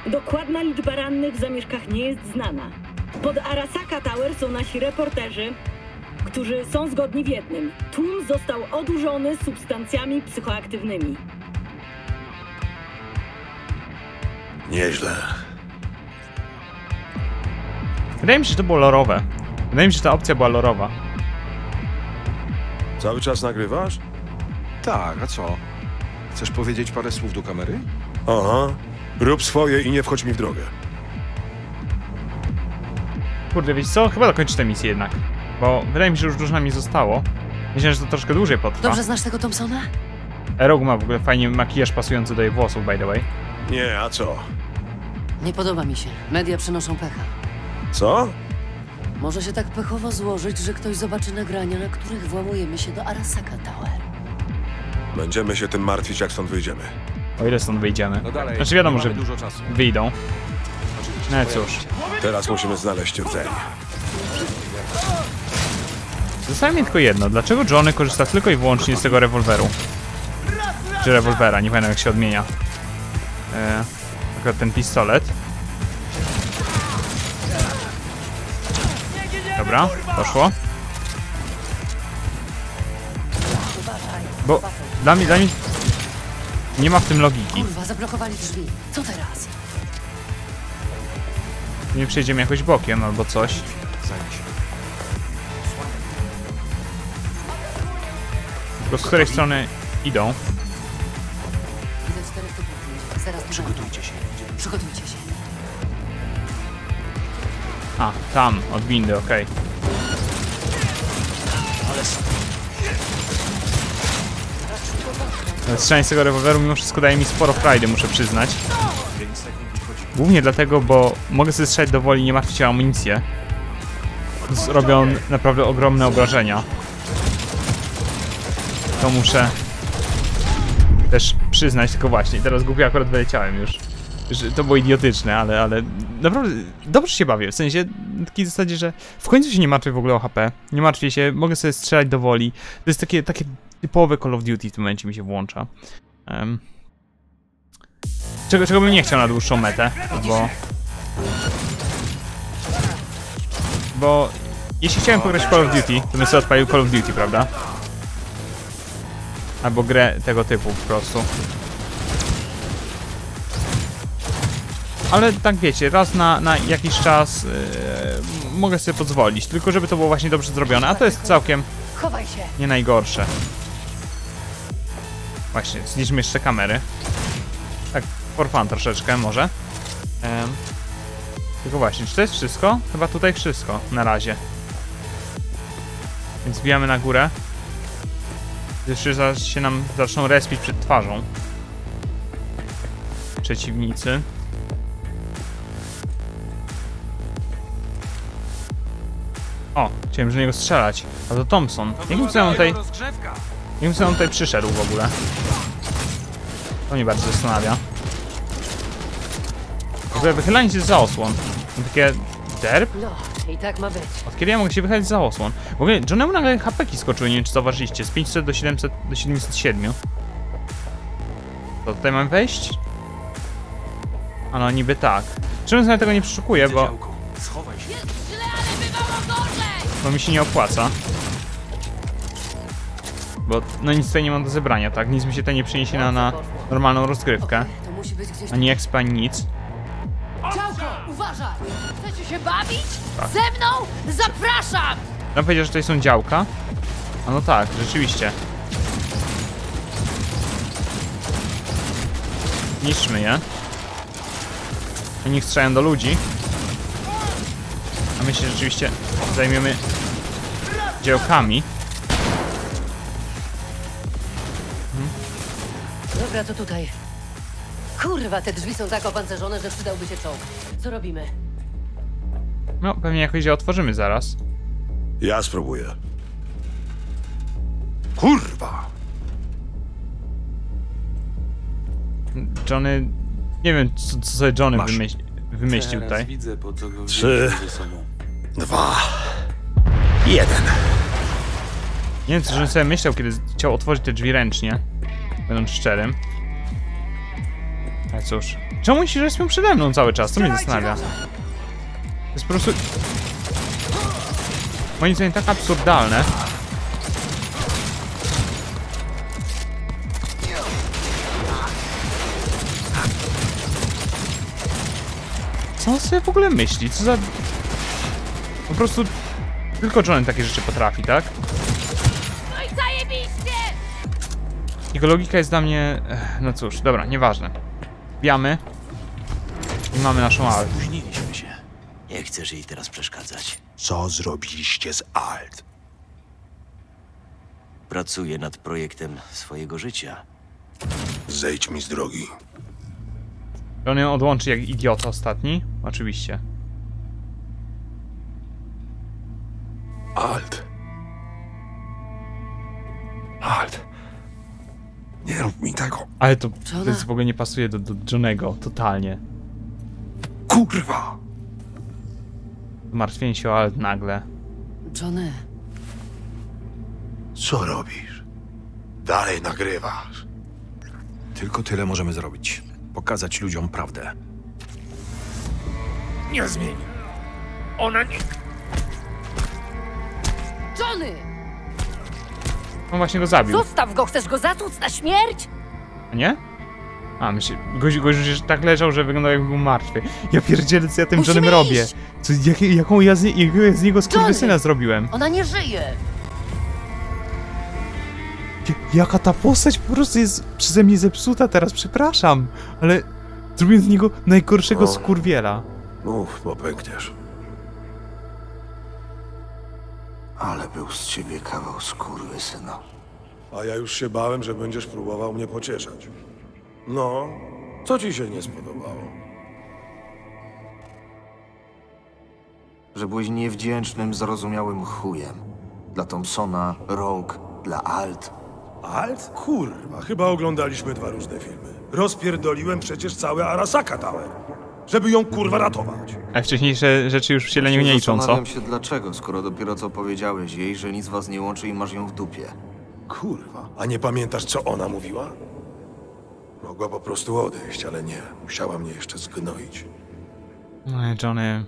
Dokładna liczba rannych w zamieszkach nie jest znana. Pod Arasaka Tower są nasi reporterzy, którzy są zgodni w jednym. Tłum został odurzony substancjami psychoaktywnymi. Nieźle. Wydaje mi się, że to było lorowe. Wydaje mi się, że ta opcja była lorowa. Cały czas nagrywasz? Tak, a co? Chcesz powiedzieć parę słów do kamery? Aha. Rób swoje i nie wchodź mi w drogę. Kurde, wiecie co? Chyba dokończę tę misję jednak. Bo wydaje mi się, że już dużo nam nie zostało. Myślę, że to troszkę dłużej potrwa. Dobrze znasz tego Thompsona? Rogue ma w ogóle fajnie makijaż pasujący do jej włosów, by the way. Nie, a co? Nie podoba mi się. Media przynoszą pecha. Co? Może się tak pechowo złożyć, że ktoś zobaczy nagrania, na których włamujemy się do Arasaka Tower. Będziemy się tym martwić, jak stąd wyjdziemy. O ile stąd wyjdziemy. No dalej, Znaczy wiadomo, że dużo czasu. wyjdą. No cóż. Teraz musimy znaleźć rdzeń. Zostaje mi tylko jedno. Dlaczego Johnny korzysta tylko i wyłącznie z tego rewolweru? Czy rewolwera, nie pamiętam jak się odmienia. E, akurat ten pistolet. Dobra, poszło. Bo dla mnie, dla mnie nie ma w tym logiki. Kurwa, zablokowali drzwi. Co teraz? Nie przejdziemy jakoś bokiem albo coś. Tylko z której strony idą? Zaraz Przygotujcie się. Przygotujcie się. A, tam, od windy, okej. Ale strzelanie z tego rewolweru mimo wszystko daje mi sporo frajdy, muszę przyznać. Głównie dlatego, bo mogę sobie strzelać do woli, nie martwić się o amunicję. Robią naprawdę ogromne obrażenia. To muszę też przyznać, tylko właśnie, teraz głupio akurat wyleciałem już. To było idiotyczne, ale, ale naprawdę dobrze się bawię, w sensie takiej zasadzie, że w końcu się nie martwię w ogóle o HP, nie martwię się, mogę sobie strzelać do woli. To jest takie, takie typowe Call of Duty w tym momencie mi się włącza. Em, czego, czego bym nie chciał na dłuższą metę, bo... Bo jeśli chciałem pograć w Call of Duty, to bym sobie odpalił Call of Duty, prawda? Albo grę tego typu po prostu. Ale tak wiecie, raz na, na jakiś czas yy, mogę sobie pozwolić, tylko żeby to było właśnie dobrze zrobione, a to jest całkiem nie najgorsze. Właśnie, zniszczmy jeszcze kamery. Tak, for fun troszeczkę może. Em, tylko właśnie, czy to jest wszystko? Chyba tutaj wszystko, na razie. Więc wbijamy na górę. Jeszcze zaraz się nam zaczną respić przed twarzą. Przeciwnicy. O, chciałem że niego strzelać. A to Thompson. Jakim cudem on tutaj... Jakim cudem on tutaj przyszedł w ogóle? To mnie bardzo zastanawia. W ogóle wychylanie się za osłon. Mam takie... Derp? No, i tak ma być. Od kiedy ja mogę się wychylić za osłon? W ogóle Johnemu nagle HP skoczyły, nie wiem czy zauważyliście. Z 500 do 700 do 707. To tutaj mam wejść? A no niby tak. Czemu sobie tego nie przeszukuję, bo... Schowaj się. Bo mi się nie opłaca. Bo no nic tutaj nie mam do zebrania, tak? Nic mi się tutaj nie przyniesie na, na normalną rozgrywkę. To. Ani expa, ani nic. Działko, uważaj! Chcecie się bawić? Tak. Ze mną? Zapraszam! No powiedział, że tutaj są działka. A no tak, rzeczywiście. Niszczmy je. Oni strzelają do ludzi. A my się rzeczywiście zajmiemy działkami. Dobra, to tutaj. Kurwa, te drzwi są tak opancerzone, że przydałby się czołg. Co robimy? No, pewnie jakoś je otworzymy zaraz. Ja spróbuję. Kurwa! Johnny... Nie wiem, co, co sobie Johnny Masz. wymyśl, wymyślił Teraz tutaj. widzę, po co go Trzy. wzięliśmy ze sobą. Dwa. Jeden. Nie wiem, co Johnny sobie myślał, kiedy chciał otworzyć te drzwi ręcznie. Będąc szczerym. Ale cóż. Czemu oni się respią przede mną cały czas? To mnie zastanawia. To jest po prostu... Moim zdaniem tak absurdalne. Co on sobie w ogóle myśli? Co za... Po prostu... Tylko Johnny takie rzeczy potrafi, tak? Jego logika jest dla mnie... No cóż, dobra, nieważne. Bijamy. I mamy naszą alt. Spóźniliśmy się. Nie chcesz jej teraz przeszkadzać. Co zrobiliście z Alt? Pracuję nad projektem swojego życia. Zejdź mi z drogi. On ją odłączy jak idiota ostatni? Oczywiście. Alt. Alt. Nie rób mi tego. Ale to, to jest w ogóle nie pasuje do, do Johnego, totalnie. Kurwa! Martwienie się o Alt nagle. Johnny, Co robisz? Dalej nagrywasz. Tylko tyle możemy zrobić. Pokazać ludziom prawdę. Nie zmień. Ona nie... Johnny! On właśnie go zabił. Zostaw go! Chcesz go zatłuc na śmierć? A nie? A, myślę, gość, gość już tak leżał, że wyglądał jakby był martwy. Ja pierdzielę, co ja tym Musimy Johnem robię. iść! Co, jak, jaką ja z, jakiego ja z niego skurwysyna zrobiłem? Ona nie żyje! J- Jaka ta postać po prostu jest przeze mnie zepsuta teraz, przepraszam. Ale zrobiłem z niego najgorszego O. skurwiela. Mów, bo pękniesz. Ale był z ciebie kawał skóry, synu. A ja już się bałem, że będziesz próbował mnie pocieszać. No, co ci się nie spodobało? Że byłeś niewdzięcznym, zrozumiałym chujem. Dla Thompsona, Rogue, dla Alt. Alt? Kurwa, chyba oglądaliśmy dwa różne filmy. Rozpierdoliłem przecież całe Arasaka Tower, żeby ją kurwa ratować. A wcześniejsze rzeczy już się dla nie liczą, co? Zastanawiam się dlaczego, skoro dopiero co powiedziałeś jej, że nic was nie łączy i masz ją w dupie. Kurwa, a nie pamiętasz, co ona mówiła? Mogła po prostu odejść, ale nie. Musiała mnie jeszcze zgnoić. No, Johnny.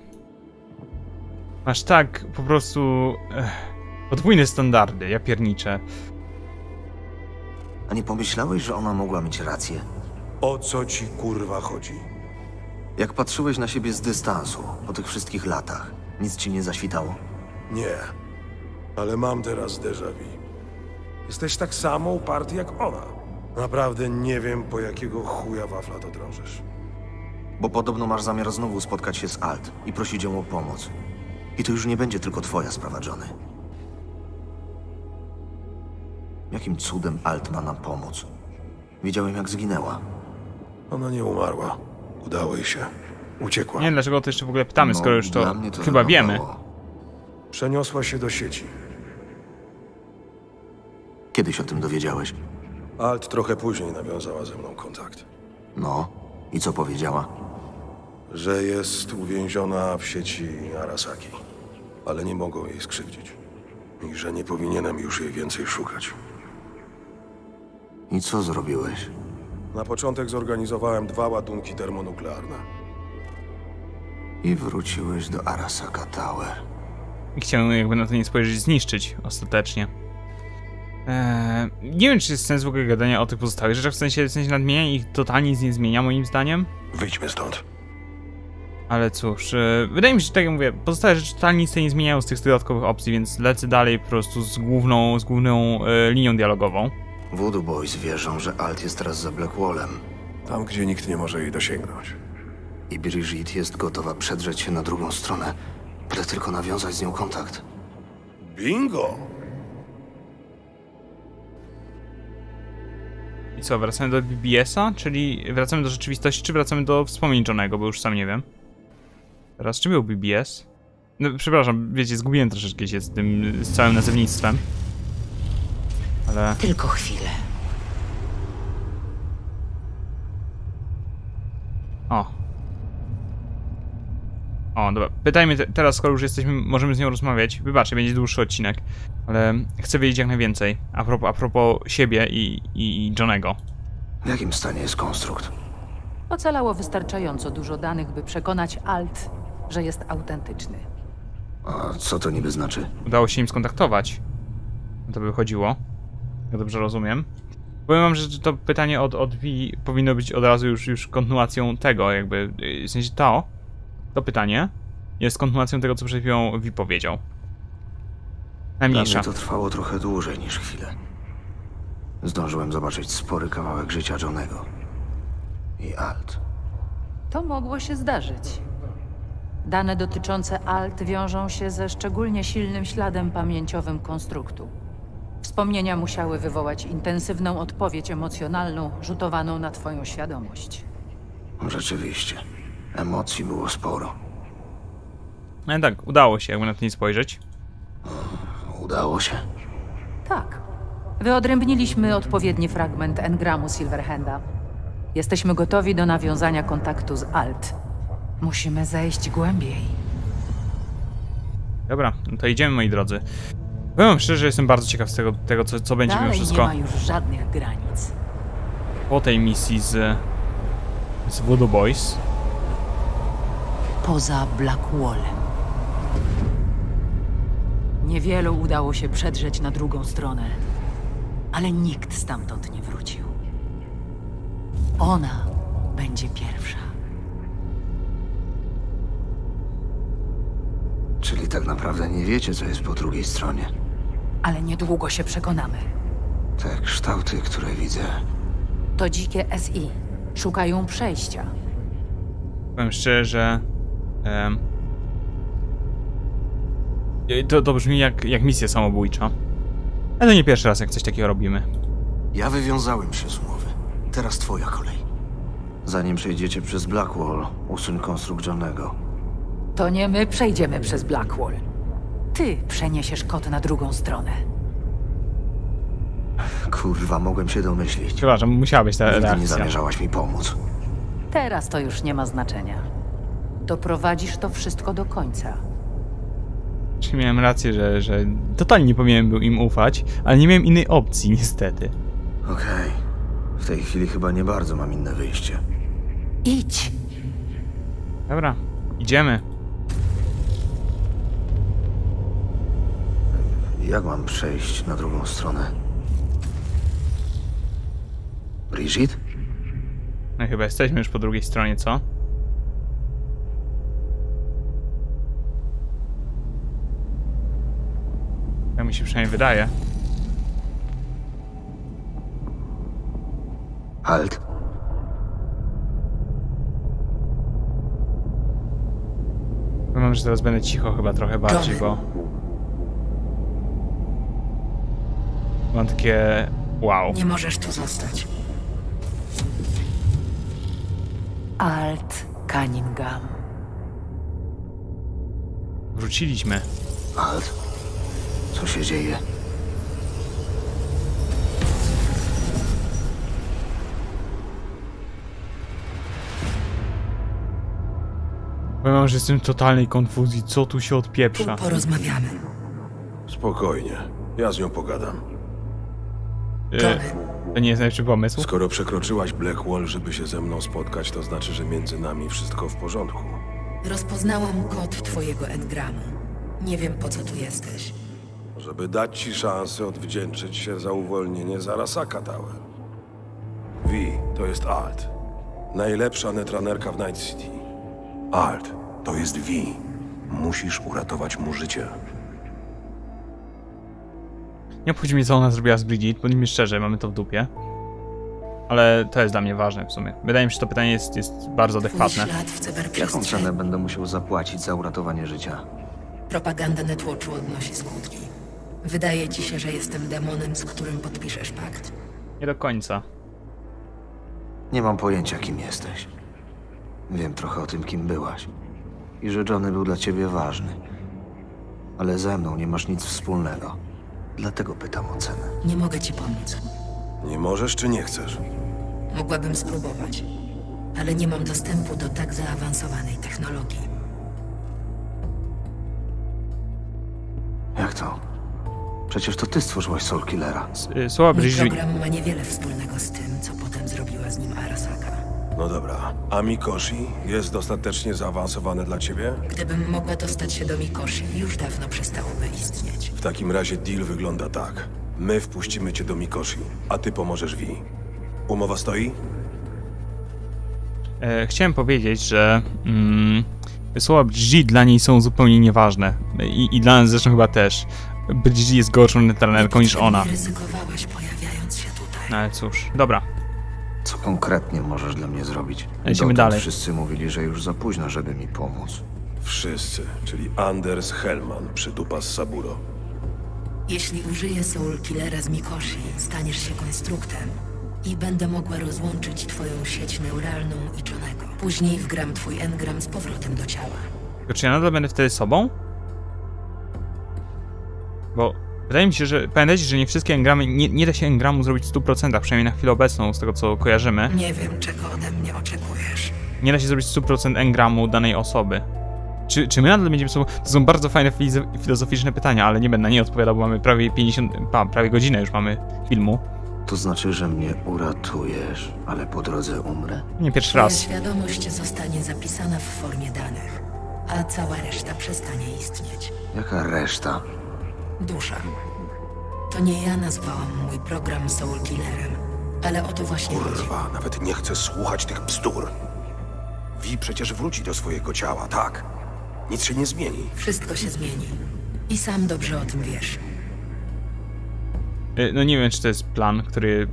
Masz tak po prostu. Ech, podwójne standardy, ja pierniczę. A nie pomyślałeś, że ona mogła mieć rację? O co ci kurwa chodzi? Jak patrzyłeś na siebie z dystansu, po tych wszystkich latach, nic ci nie zaświtało? Nie, ale mam teraz déjà vu. Jesteś tak samo uparty jak ona. Naprawdę nie wiem, po jakiego chuja wafla to drążysz. Bo podobno masz zamiar znowu spotkać się z Alt i prosić ją o pomoc. I to już nie będzie tylko twoja sprawa, Johnny. Jakim cudem Alt ma nam pomóc? Wiedziałem, jak zginęła. Ona nie umarła. Udało jej się. Uciekła. Nie wiem dlaczego o to jeszcze w ogóle pytamy, No, skoro już to, to chyba wiemy. Przeniosła się do sieci. Kiedy się o tym dowiedziałeś? Alt trochę później nawiązała ze mną kontakt. No, i co powiedziała? Że jest uwięziona w sieci Arasaki. Ale nie mogą jej skrzywdzić. I że nie powinienem już jej więcej szukać. I co zrobiłeś? Na początek zorganizowałem dwa ładunki termonuklearne. I wróciłeś do Arasaka Tower. I chciałem jakby na to nie spojrzeć, zniszczyć ostatecznie. Eee, nie wiem, czy jest sens w ogóle gadania o tych pozostałych rzeczach, w sensie, w sensie nadmienia ich totalnie nic nie zmienia, moim zdaniem. Wyjdźmy stąd. Ale cóż, e, wydaje mi się, że tak jak mówię, pozostałe rzeczy totalnie nic nie zmieniają z tych dodatkowych opcji, więc lecę dalej po prostu z główną, z główną e, linią dialogową. Voodoo Boys wierzą, że Alt jest teraz za Blackwallem. Tam, gdzie nikt nie może jej dosięgnąć. I Brigitte jest gotowa przedrzeć się na drugą stronę, byle tylko nawiązać z nią kontakt. Bingo! I co, wracamy do BBS-a? Czyli wracamy do rzeczywistości, czy wracamy do wspomnień Johnego, bo już sam nie wiem. Teraz, czy był BBS? No, przepraszam, wiecie, zgubiłem troszeczkę się z tym, z całym nazewnictwem. Ale... Tylko chwilę. O. O, dobra. Pytajmy te, teraz, skoro już jesteśmy, możemy z nią rozmawiać. Wybaczcie, będzie dłuższy odcinek, ale chcę wiedzieć jak najwięcej. A propos, a propos siebie i, i, i Johnego. W jakim stanie jest konstrukt? Ocalało wystarczająco dużo danych, by przekonać Alt, że jest autentyczny. A co to niby znaczy? Udało się im skontaktować. To by chodziło. Ja dobrze rozumiem. Powiem wam, że to pytanie od, od V powinno być od razu już, już kontynuacją tego, jakby, w sensie to, to pytanie jest kontynuacją tego, co przed chwilą V powiedział. Najmniejsza. mnie to trwało trochę dłużej niż chwilę. Zdążyłem zobaczyć spory kawałek życia Johnego. I Alt. To mogło się zdarzyć. Dane dotyczące Alt wiążą się ze szczególnie silnym śladem pamięciowym konstruktu. Wspomnienia musiały wywołać intensywną odpowiedź emocjonalną, rzutowaną na twoją świadomość. Rzeczywiście. Emocji było sporo. No i tak, udało się, jakby na to nie spojrzeć. Udało się. Tak. Wyodrębniliśmy odpowiedni fragment engramu Silverhanda. Jesteśmy gotowi do nawiązania kontaktu z Alt. Musimy zejść głębiej. Dobra, no to idziemy, moi drodzy. Powiem szczerze, że jestem bardzo ciekaw z tego, tego co, co będzie mimo Dalej nie wszystko ma już żadnych granic. po tej misji z, z Voodoo Boys. Poza Blackwallem. Niewielu udało się przedrzeć na drugą stronę, ale nikt stamtąd nie wrócił. Ona będzie pierwsza. Czyli tak naprawdę nie wiecie, co jest po drugiej stronie. Ale niedługo się przekonamy. Te kształty, które widzę. To dzikie SI. Szukają przejścia. Powiem szczerze, że em, to, to brzmi jak, jak misja samobójcza. Ale to nie pierwszy raz, jak coś takiego robimy. Ja wywiązałem się z umowy. Teraz twoja kolej. Zanim przejdziecie przez Blackwall, usuń konstrukt Johnego. To nie my przejdziemy przez Blackwall. Ty przeniesiesz kod na drugą stronę. Kurwa, mogłem się domyślić. Przepraszam, musiała być ta Nigdy nie reakcja. zamierzałaś mi pomóc. Teraz to już nie ma znaczenia. Doprowadzisz to wszystko do końca. Czyli miałem rację, że, że totalnie nie powinienem był im ufać, ale nie miałem innej opcji, niestety. Okej. W tej chwili chyba nie bardzo mam inne wyjście. Idź. Dobra, idziemy. Jak mam przejść na drugą stronę? Brigitte? No chyba jesteśmy już po drugiej stronie, co? Tak mi się przynajmniej wydaje. Halt. Powiem, że teraz będę cicho chyba trochę bardziej, bo... Mam takie... wow. Nie możesz tu zostać. Alt Cunningham. Wróciliśmy. Alt. Co się dzieje? Powiem, że jestem w totalnej konfuzji, co tu się odpieprza. Porozmawiamy. Spokojnie. Ja z nią pogadam. E, to nie jest najlepszy pomysł? Skoro przekroczyłaś Blackwall, żeby się ze mną spotkać, to znaczy, że między nami wszystko w porządku. Rozpoznałam kod twojego engramu. Nie wiem, po co tu jesteś. żeby dać ci szansę odwdzięczyć się za uwolnienie z Arasaka Tower. Vi, to jest Alt. Najlepsza netranerka w Night City. Alt, to jest Vi. Musisz uratować mu życie. Nie obchodzi mnie, co ona zrobiła z Bridget, bądźmy szczerzy, mamy to w dupie. Ale to jest dla mnie ważne w sumie. Wydaje mi się, że to pytanie jest, jest bardzo adekwatne. Jaką cenę będę musiał zapłacić za uratowanie życia? Propaganda Netwatchu odnosi skutki. Wydaje ci się, że jestem demonem, z którym podpiszesz pakt. Nie do końca. Nie mam pojęcia, kim jesteś. Wiem trochę o tym, kim byłaś. I że Johnny był dla ciebie ważny. Ale ze mną nie masz nic wspólnego. Dlatego pytam o cenę. Nie mogę ci pomóc. Nie możesz czy nie chcesz? Mogłabym spróbować, ale nie mam dostępu do tak zaawansowanej technologii. Jak to? Przecież to ty stworzyłaś Soul Killera. Y, Słowa Mój program ma niewiele wspólnego z tym, co potem zrobiła z nim Arasaka. No dobra. A Mikoshi jest dostatecznie zaawansowany dla ciebie? Gdybym mogła dostać się do Mikoshi, już dawno przestałoby istnieć. W takim razie deal wygląda tak. My wpuścimy cię do Mikoshi, a ty pomożesz Vi. Umowa stoi? E, chciałem powiedzieć, że mm, słowa Bridget dla niej są zupełnie nieważne. I, I dla nas zresztą chyba też. Bridget jest gorszą netranerką niż ona. Ryzykowałaś pojawiając się tutaj. No ale cóż, dobra. Co konkretnie możesz dla mnie zrobić? Lecimy Dotąd dalej. Wszyscy mówili, że już za późno, żeby mi pomóc. Wszyscy, czyli Anders Hellman, przytupa z Saburo. Jeśli użyję Soul Killera z Mikoshi, staniesz się konstruktem i będę mogła rozłączyć twoją sieć neuralną i Johnego. Później wgram twój engram z powrotem do ciała. Tylko czy ja nadal będę wtedy sobą? Bo wydaje mi się, że pamiętajcie, że nie wszystkie engramy, nie, nie da się engramu zrobić w 100%, przynajmniej na chwilę obecną, z tego co kojarzymy. Nie wiem, czego ode mnie oczekujesz. Nie da się zrobić 100% engramu danej osoby. Czy, czy my nadal będziemy sobą? To są bardzo fajne filozoficzne pytania, ale nie będę na nie odpowiadał, bo mamy prawie 50, pa, prawie godzinę już mamy filmu. To znaczy, że mnie uratujesz, ale po drodze umrę? Nie pierwszy Twoja raz. świadomość zostanie zapisana w formie danych, a cała reszta przestanie istnieć. Jaka reszta? Dusza. To nie ja nazwałam mój program Soul Killerem, ale o to właśnie chodzi. Kurwa, nawet nie chcę słuchać tych bzdur. Vi przecież wróci do swojego ciała, tak? Nic się nie zmieni. Wszystko się zmieni. I sam dobrze o tym wiesz. Y, No nie wiem, czy to jest plan, który...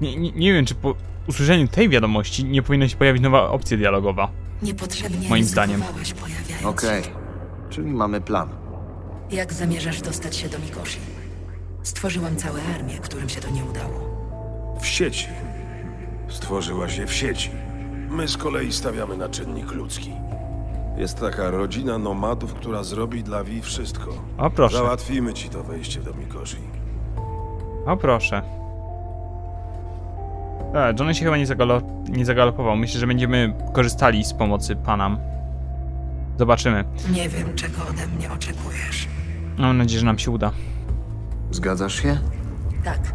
Nie, nie, nie wiem, czy po usłyszeniu tej wiadomości nie powinna się pojawić nowa opcja dialogowa. Niepotrzebnie Moim zdaniem. Okej, się. czyli mamy plan. Jak zamierzasz dostać się do Mikoshi? Stworzyłam całe armię, którym się to nie udało. W sieci. Stworzyłaś je w sieci. My z kolei stawiamy na czynnik ludzki. Jest taka rodzina nomadów, która zrobi dla Vi wszystko. O proszę. Załatwimy ci to wejście do Mikoshi. O proszę. Tak, Johnny się chyba nie, zagalo- nie zagalopował. Myślę, że będziemy korzystali z pomocy Panam. Zobaczymy. Nie wiem, czego ode mnie oczekujesz. Mam nadzieję, że nam się uda. Zgadzasz się? Tak.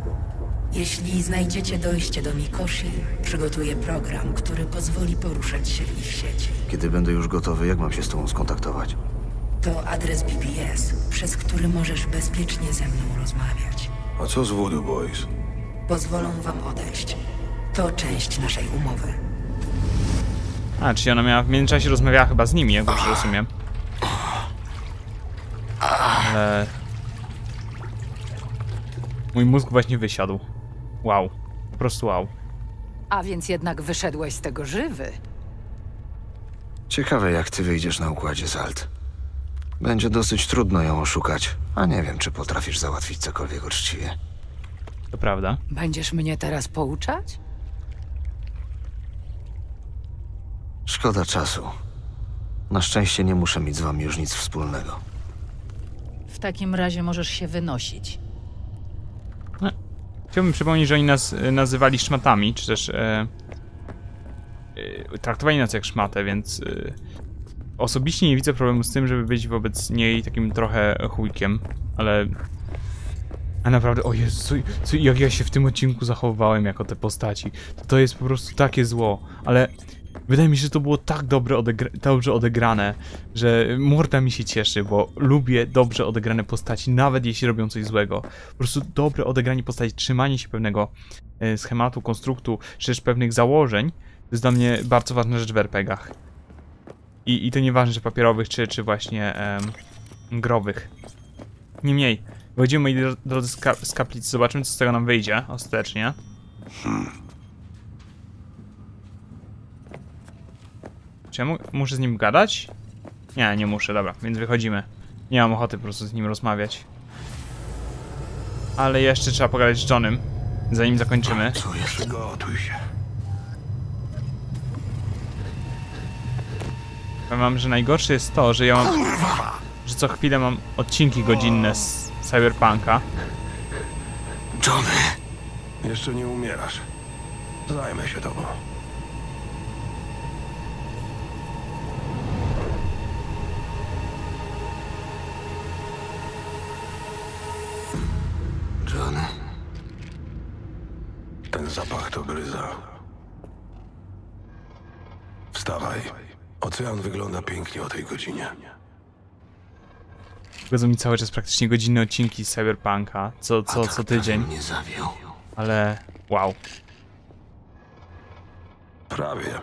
Jeśli znajdziecie dojście do Mikoshi, przygotuję program, który pozwoli poruszać się w ich sieci. Kiedy będę już gotowy, jak mam się z tobą skontaktować? To adres BBS, przez który możesz bezpiecznie ze mną rozmawiać. A co z Voodoo Boys? Pozwolą wam odejść. To część naszej umowy. A, czyli ona miała w międzyczasie rozmawiała chyba z nimi, jak dobrze rozumiem. Ale... Mój mózg właśnie wysiadł. Wow. Po prostu wow. A więc jednak wyszedłeś z tego żywy. Ciekawe, jak ty wyjdziesz na układzie z Alt. Będzie dosyć trudno ją oszukać, a nie wiem, czy potrafisz załatwić cokolwiek uczciwie. To prawda. Będziesz mnie teraz pouczać? Szkoda czasu. Na szczęście nie muszę mieć z wami już nic wspólnego. W takim razie możesz się wynosić. Chciałbym przypomnieć, że oni nas nazywali szmatami, czy też e, e, traktowali nas jak szmatę, więc e, osobiście nie widzę problemu z tym, żeby być wobec niej takim trochę chujkiem, ale a naprawdę, o Jezu, co, co, jak ja się w tym odcinku zachowywałem jako te postaci, to, to jest po prostu takie zło, ale Wydaje mi się, że to było tak dobre odegra dobrze odegrane, że morda mi się cieszy, bo lubię dobrze odegrane postaci, nawet jeśli robią coś złego. Po prostu dobre odegranie postaci, trzymanie się pewnego e, schematu, konstruktu, czy też pewnych założeń, to jest dla mnie bardzo ważna rzecz w RPGach. I, i to nieważne, czy papierowych, czy, czy właśnie em, growych. Niemniej, wychodzimy moi dro- drodzy z, ka z kaplicy, zobaczymy co z tego nam wyjdzie ostatecznie. Czy ja mu muszę z nim gadać? Nie, nie muszę, dobra, więc wychodzimy. Nie mam ochoty po prostu z nim rozmawiać. Ale jeszcze trzeba pogadać z Johnem, zanim zakończymy. Przygotuj się. Powiem wam, że najgorsze jest to, że ja mam... Że co chwilę mam odcinki godzinne z Cyberpunka. Johnny! Jeszcze nie umierasz. Zajmę się tobą. Ten zapach to gryza. Wstawaj. Ocean wygląda pięknie o tej godzinie. Wchodzą mi cały czas praktycznie godzinne odcinki z Cyberpunka, co, co, co tydzień. Nie zawiał. Ale wow. Prawie.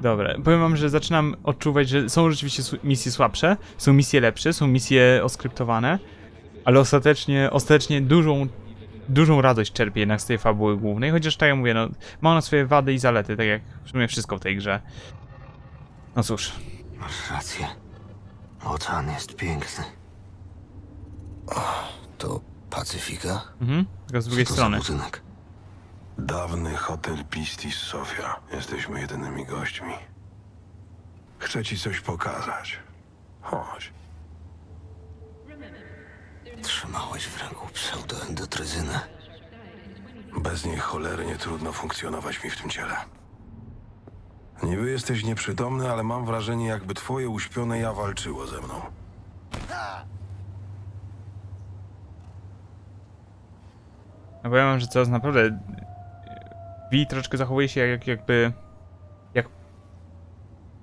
Dobra, powiem wam, że zaczynam odczuwać, że są rzeczywiście misje słabsze, są misje lepsze, są misje oskryptowane, ale ostatecznie, ostatecznie dużą, dużą radość czerpię jednak z tej fabuły głównej, chociaż tak jak mówię, no, ma ona swoje wady i zalety, tak jak w sumie wszystko w tej grze. No cóż, Masz rację. Ocean jest piękny. O, to Pacyfika? mhm, tylko z drugiej Co to za strony. budynek? Dawny hotel Pistis Sofia. Jesteśmy jedynymi gośćmi. Chcę ci coś pokazać. Chodź. Trzymałeś w ręku pseudoendotryzynę. Bez niej cholernie trudno funkcjonować mi w tym ciele. Niby jesteś nieprzytomny, ale mam wrażenie, jakby twoje uśpione ja walczyło ze mną. No powiem wam, że teraz naprawdę Vi troszeczkę zachowuje się jak, jakby jak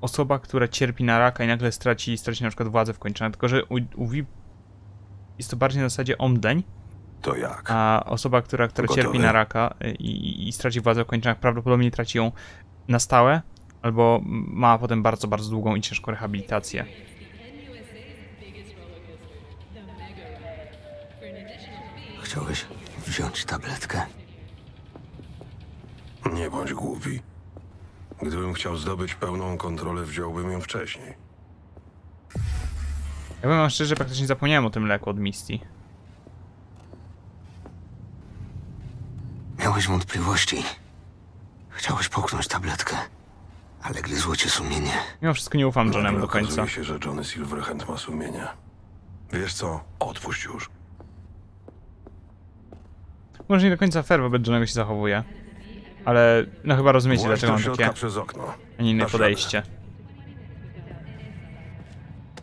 osoba, która cierpi na raka i nagle straci, straci na przykład władzę w kończynach, tylko że u, u Vi jest to bardziej na zasadzie omdleń, To jak? a osoba, która, która Gotowy? cierpi na raka i, i, i straci władzę w kończynach prawdopodobnie traci ją na stałe, albo ma potem bardzo, bardzo długą i ciężką rehabilitację. Chciałeś wziąć tabletkę? Nie bądź głupi. Gdybym chciał zdobyć pełną kontrolę, wziąłbym ją wcześniej. Ja powiem wam szczerze, praktycznie zapomniałem o tym leku od Misty. Miałeś wątpliwości. Chciałeś połknąć tabletkę, ale gryzło cię sumienie. Mimo wszystko nie ufam Johnemu do końca. Okazuje się, że Johnny Silverhand ma sumienie. Wiesz co? Odpuść już. Może nie do końca fair wobec Johnego się zachowuje. Ale no chyba rozumiecie, Właź dlaczego mam takie, przez okno. a nie inne podejście.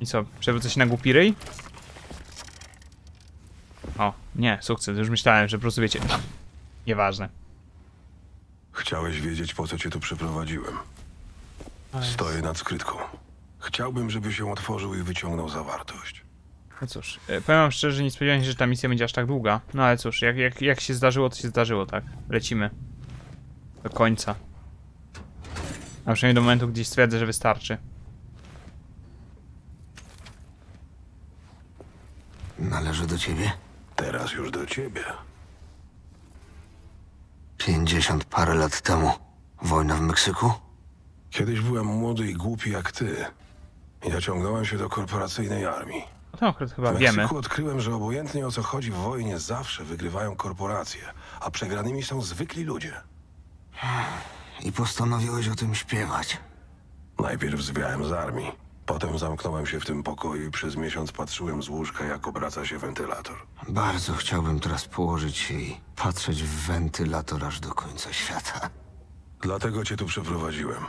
I co, przewrócę się na głupi ryj? O, nie, sukces. Już myślałem, że po prostu wiecie... Nieważne. Chciałeś wiedzieć, po co cię tu przyprowadziłem. Stoję nad skrytką. Chciałbym, żebyś ją otworzył i wyciągnął zawartość. No cóż, e, powiem wam szczerze, że nie spodziewałem się, że ta misja będzie aż tak długa. No ale cóż, jak, jak, jak się zdarzyło, to się zdarzyło, tak. Lecimy. Do końca. A przynajmniej do momentu, gdzie stwierdzę, że wystarczy. Należy do ciebie? Teraz już do ciebie. Pięćdziesiąt parę lat temu. Wojna w Meksyku? Kiedyś byłem młody i głupi jak ty. Ja ciągnąłem się do korporacyjnej armii. O tym akurat chyba w wiemy. Meksyku odkryłem, że obojętnie o co chodzi w wojnie, zawsze wygrywają korporacje, a przegranymi są zwykli ludzie. I postanowiłeś o tym śpiewać. Najpierw zwiałem z armii. Potem zamknąłem się w tym pokoju i przez miesiąc patrzyłem z łóżka, jak obraca się wentylator. Bardzo chciałbym teraz położyć się i patrzeć w wentylator aż do końca świata. Dlatego cię tu przeprowadziłem.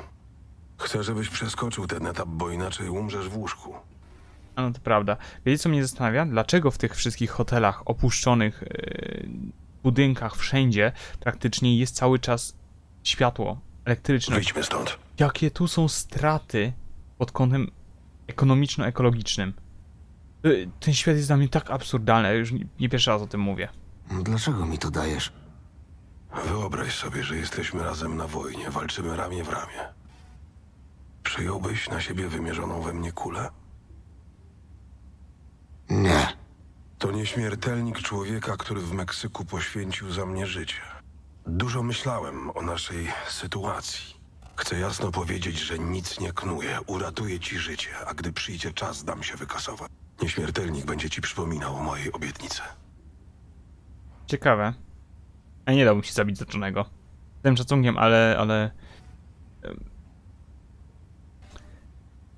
Chcę, żebyś przeskoczył ten etap, bo inaczej umrzesz w łóżku. A no to prawda. Wiecie co mnie zastanawia? Dlaczego w tych wszystkich hotelach, opuszczonych yy, budynkach, wszędzie praktycznie jest cały czas światło? elektryczność. Wyjdźmy stąd. Jakie tu są straty pod kątem ekonomiczno-ekologicznym. Y, Ten świat jest dla mnie tak absurdalny, ja już nie, nie pierwszy raz o tym mówię. Dlaczego mi to dajesz? Wyobraź sobie, że jesteśmy razem na wojnie, walczymy ramię w ramię. Przyjąłbyś na siebie wymierzoną we mnie kulę? Nie. To nieśmiertelnik człowieka, który w Meksyku poświęcił za mnie życie. Dużo myślałem o naszej sytuacji. Chcę jasno powiedzieć, że nic nie knuję. Uratuję ci życie, a gdy przyjdzie czas, dam się wykasować. Nieśmiertelnik będzie ci przypominał o mojej obietnicy. Ciekawe. A nie dał mu się zabić zaczonego. Z tym szacunkiem, ale, ale...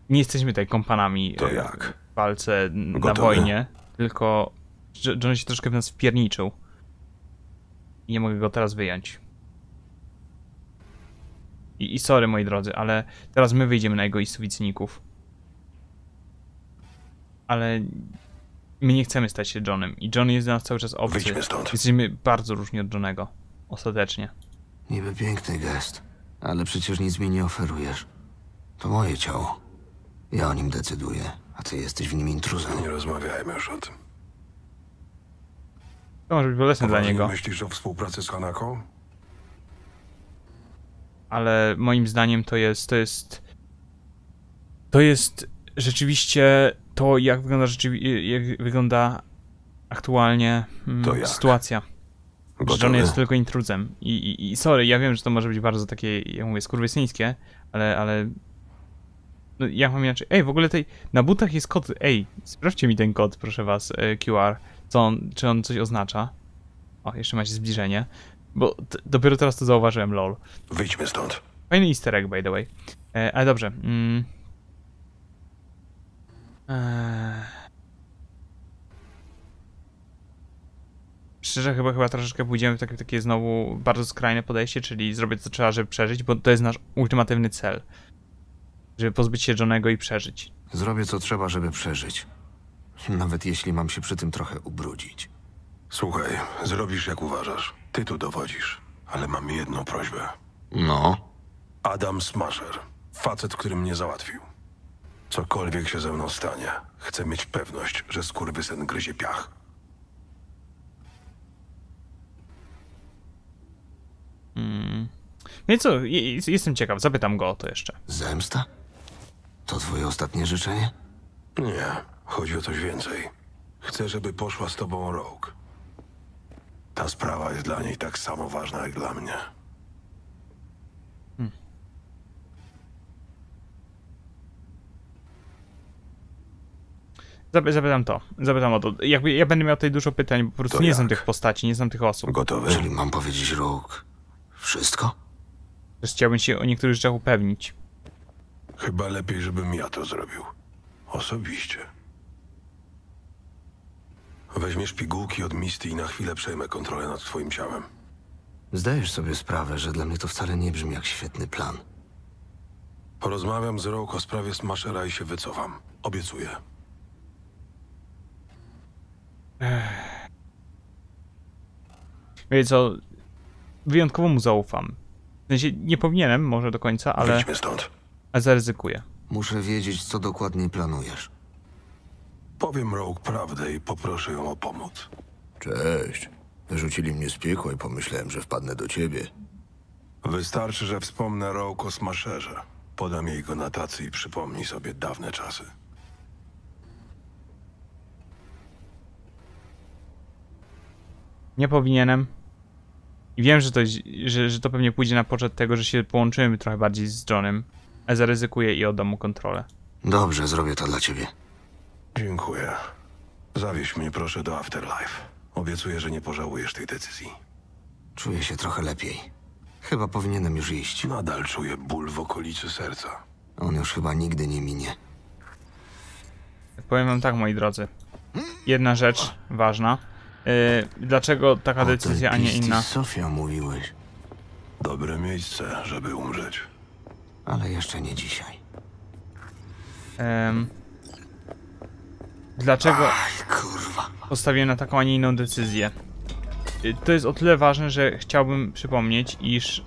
Nie jesteśmy tutaj kompanami To jak? w walce n- na Gotowy? wojnie, tylko że John się troszkę w nas wpierniczył. I nie mogę go teraz wyjąć. I, I sorry, moi drodzy, ale teraz my wyjdziemy na egoistów i cyników. Ale my nie chcemy stać się Johnem. I John jest dla nas cały czas obcy. Wyjdźmy stąd. Jesteśmy bardzo różni od Johnego. Ostatecznie. Niby piękny gest, ale przecież nic mi nie oferujesz. To moje ciało. Ja o nim decyduję, a ty jesteś w nim intruzem. Nie rozmawiajmy już o tym. To może być bolesne dla niego, Myślisz o współpracy z Hanaką? Ale moim zdaniem to jest, to jest, to jest rzeczywiście to, jak wygląda rzeczywi- jak wygląda aktualnie mm, jak? sytuacja. Że Gotowy? jest tylko intruzem. I, i, I sorry, ja wiem, że to może być bardzo takie, jak mówię, skurwysyńskie, ale, ale no, jak mam inaczej? Ej, w ogóle tej, na butach jest kod, ej, sprawdźcie mi ten kod, proszę was, e, QR, co on, czy on coś oznacza. O, jeszcze macie zbliżenie, bo dopiero teraz to zauważyłem, lol. Wyjdźmy stąd. Fajny easter egg, by the way. E, ale dobrze. Mm. Eee. Szczerze, chyba, chyba troszeczkę pójdziemy w takie, takie znowu bardzo skrajne podejście, czyli zrobię to, co trzeba, żeby przeżyć, bo to jest nasz ultimatywny cel. Żeby pozbyć się Johnego i przeżyć. Zrobię co trzeba, żeby przeżyć. Nawet jeśli mam się przy tym trochę ubrudzić. Słuchaj, zrobisz jak uważasz. Ty tu dowodzisz. Ale mam jedną prośbę. No. Adam Smasher. Facet, który mnie załatwił. Cokolwiek się ze mną stanie, chcę mieć pewność, że skurwysyn gryzie piach. Mm. No i co, je- je- jestem ciekaw, zapytam go o to jeszcze. Zemsta? To twoje ostatnie życzenie? Nie, chodzi o coś więcej. Chcę, żeby poszła z tobą Rogue. Ta sprawa jest dla niej tak samo ważna jak dla mnie. Zapy- Zapytam to, zapytam o to. Jakby ja będę miał tutaj dużo pytań, bo po prostu To nie znam jak? tych postaci, nie znam tych osób. Gotowy? Czyli mam powiedzieć Rogue wszystko? Też chciałbym się o niektórych rzeczach upewnić. Chyba lepiej, żebym ja to zrobił. Osobiście. Weźmiesz pigułki od Misty i na chwilę przejmę kontrolę nad twoim ciałem. Zdajesz sobie sprawę, że dla mnie to wcale nie brzmi jak świetny plan. Porozmawiam z Rogue o sprawie Smashera i się wycofam. Obiecuję. Wiecie co, wyjątkowo mu zaufam. W sensie nie powinienem, może do końca, ale, Wyjdźmy stąd. ale zaryzykuję. Muszę wiedzieć, co dokładnie planujesz. Powiem Rogue prawdę i poproszę ją o pomoc. Cześć. Wyrzucili mnie z piekła i pomyślałem, że wpadnę do ciebie. Wystarczy, że wspomnę Rogue o Smasherze. Podam jej go na tacy i przypomnij sobie dawne czasy. Nie powinienem. I wiem, że to, że, że to pewnie pójdzie na poczet tego, że się połączymy trochę bardziej z Johnem, ale zaryzykuję i oddam mu kontrolę. Dobrze, zrobię to dla ciebie. Dziękuję. Zawieź mnie proszę do Afterlife. Obiecuję, że nie pożałujesz tej decyzji. Czuję się trochę lepiej. Chyba powinienem już iść. Nadal czuję ból w okolicy serca. On już chyba nigdy nie minie. Powiem wam tak, moi drodzy. Jedna rzecz ważna. Yy, dlaczego taka decyzja, a nie inna? Sofia mówiłeś, Dobre miejsce, żeby umrzeć. ale jeszcze nie dzisiaj. Em, dlaczego kurwa. postawiłem na taką, a nie inną decyzję? Y, To jest o tyle ważne, że chciałbym przypomnieć, iż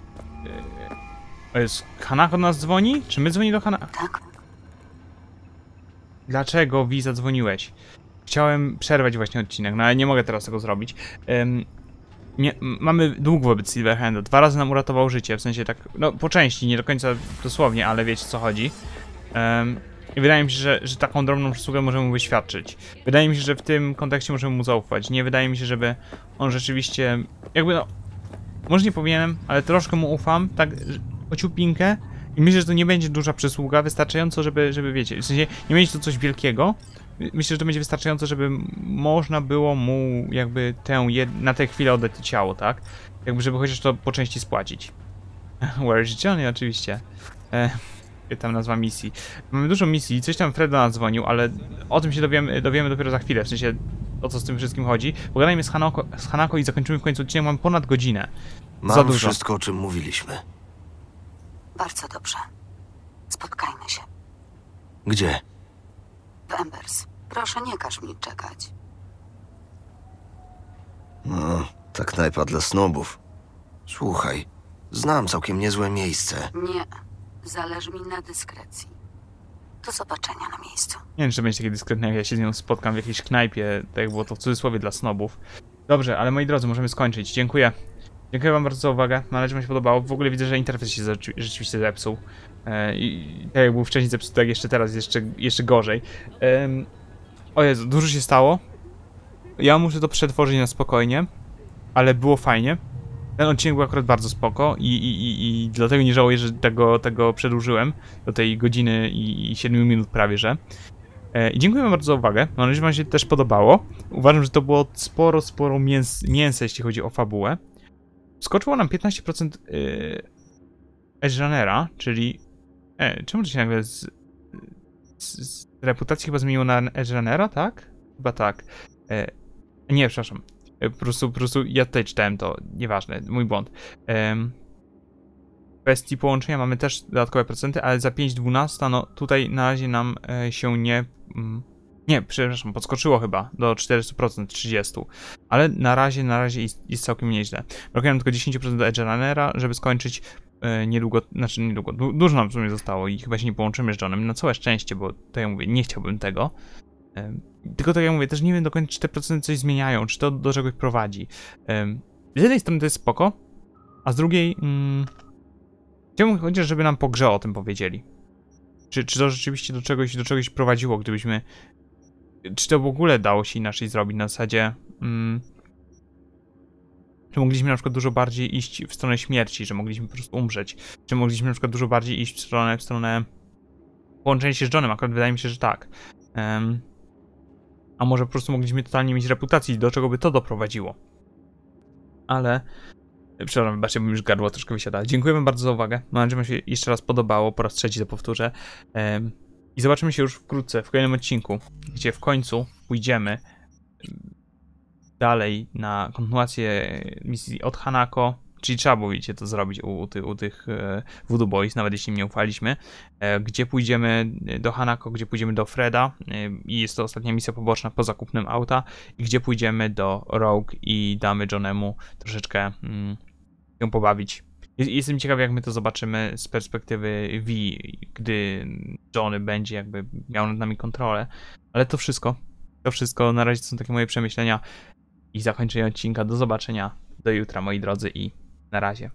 y, jest, Hanako nas dzwoni? Czy my dzwonimy do Hanako? Tak. Dlaczego Wi zadzwoniłeś? Chciałem przerwać właśnie odcinek, no ale nie mogę teraz tego zrobić. Nie, mamy dług wobec Silverhanda. Dwa razy nam uratował życie, w sensie tak, no po części, nie do końca dosłownie, ale wiecie co chodzi. Em, I wydaje mi się, że, że taką drobną przysługę możemy wyświadczyć. Wydaje mi się, że w tym kontekście możemy mu zaufać. Nie wydaje mi się, żeby on rzeczywiście, jakby no, może nie powinienem, ale troszkę mu ufam, tak o ciupinkę. I myślę, że to nie będzie duża przysługa, wystarczająco, żeby, żeby wiecie, w sensie nie będzie to coś wielkiego. My- Myślę, że to będzie wystarczająco, żeby można było mu jakby tę na tę chwilę oddać ciało, tak? Jakby, żeby chociaż to po części spłacić. (laughs) Where is Johnny oczywiście. E, tam nazwa misji. Mamy dużo misji, coś tam Fred do nas dzwonił, ale o tym się dowiemy, dowiemy dopiero za chwilę, w sensie o co z tym wszystkim chodzi. Pogadajmy z Hanako, z Hanako i zakończymy w końcu odcinek, mamy ponad godzinę. Mam za dużo. wszystko, o czym mówiliśmy. Bardzo dobrze. Spotkajmy się. Gdzie? W Embers. Proszę, nie każ mi czekać. No, ta knajpa dla snobów. Słuchaj, znam całkiem niezłe miejsce. Nie. Zależy mi na dyskrecji. Do zobaczenia na miejscu. Nie wiem, czy będzie takie dyskretne, jak ja się z nią spotkam w jakiejś knajpie, tak jak było to w cudzysłowie dla snobów. Dobrze, ale moi drodzy, możemy skończyć. Dziękuję. Dziękuję wam bardzo za uwagę. Mam nadzieję, że wam się podobało. W ogóle widzę, że interfejs się rzeczy- rzeczywiście zepsuł. E, I tak jak był wcześniej zepsuty, tak jeszcze teraz jeszcze, jeszcze gorzej. Em, o Jezu, dużo się stało. Ja muszę to przetworzyć na spokojnie, ale było fajnie. Ten odcinek był akurat bardzo spoko i, i, i, i dlatego nie żałuję, że tego, tego przedłużyłem do tej godziny i, i 7 minut prawie, że. E, I dziękuję bardzo za uwagę. Mam nadzieję, że wam się też podobało. Uważam, że to było sporo, sporo mięs mięsa, jeśli chodzi o fabułę. Skoczyło nam 15% yy, Edge Runnera, czyli... E, czemu to się nagle z, z, z reputacji chyba zmieniło na Edge Runnera, tak? Chyba tak. E, nie, przepraszam. E, po prostu, po prostu ja tutaj czytałem to, nieważne, mój błąd. Em, w kwestii połączenia mamy też dodatkowe procenty, ale za 5,12 no tutaj na razie nam e, się nie... Mm, nie, przepraszam, podskoczyło chyba do 400%, 30%. Ale na razie, na razie jest, jest całkiem nieźle. Brakuje nam tylko 10% do Edge Runnera, żeby skończyć e, niedługo, znaczy niedługo, du, dużo nam w sumie zostało i chyba się nie połączymy z Johnem, na całe szczęście, bo to ja mówię, nie chciałbym tego. Tylko tak jak mówię, też nie wiem do końca, czy te procenty coś zmieniają, czy to do czegoś prowadzi. Z jednej strony to jest spoko, a z drugiej mm, chciałbym chociaż, żeby nam po grze o tym powiedzieli. Czy, czy to rzeczywiście do czegoś, do czegoś prowadziło, gdybyśmy czy to w ogóle dało się inaczej zrobić na zasadzie. Mm, czy mogliśmy na przykład dużo bardziej iść w stronę śmierci, że mogliśmy po prostu umrzeć? Czy mogliśmy na przykład dużo bardziej iść w stronę, w stronę połączenia się z Johnem? Akurat wydaje mi się, że tak. Em, a może po prostu mogliśmy totalnie mieć reputacji, do czego by to doprowadziło? Ale. Przepraszam, wybaczcie, już gardło troszkę wysiada. Dziękuję wam bardzo za uwagę. Mam nadzieję, że się jeszcze raz podobało. Po raz trzeci to powtórzę. I zobaczymy się już wkrótce, w kolejnym odcinku, gdzie w końcu pójdziemy dalej na kontynuację misji od Hanako, czyli trzeba było, wiecie, to zrobić u, u, ty, u tych e, Voodoo Boys, nawet jeśli im nie ufaliśmy, e, gdzie pójdziemy do Hanako, gdzie pójdziemy do Freda e, i jest to ostatnia misja poboczna po zakupnym auta i gdzie pójdziemy do Rogue i damy Johnemu troszeczkę mm, ją pobawić. Jest- Jestem ciekawy, jak my to zobaczymy z perspektywy V, gdy Johnny będzie jakby miał nad nami kontrolę. Ale to wszystko. To wszystko. Na razie to są takie moje przemyślenia i zakończenie odcinka. Do zobaczenia. Do jutra, moi drodzy, i razie.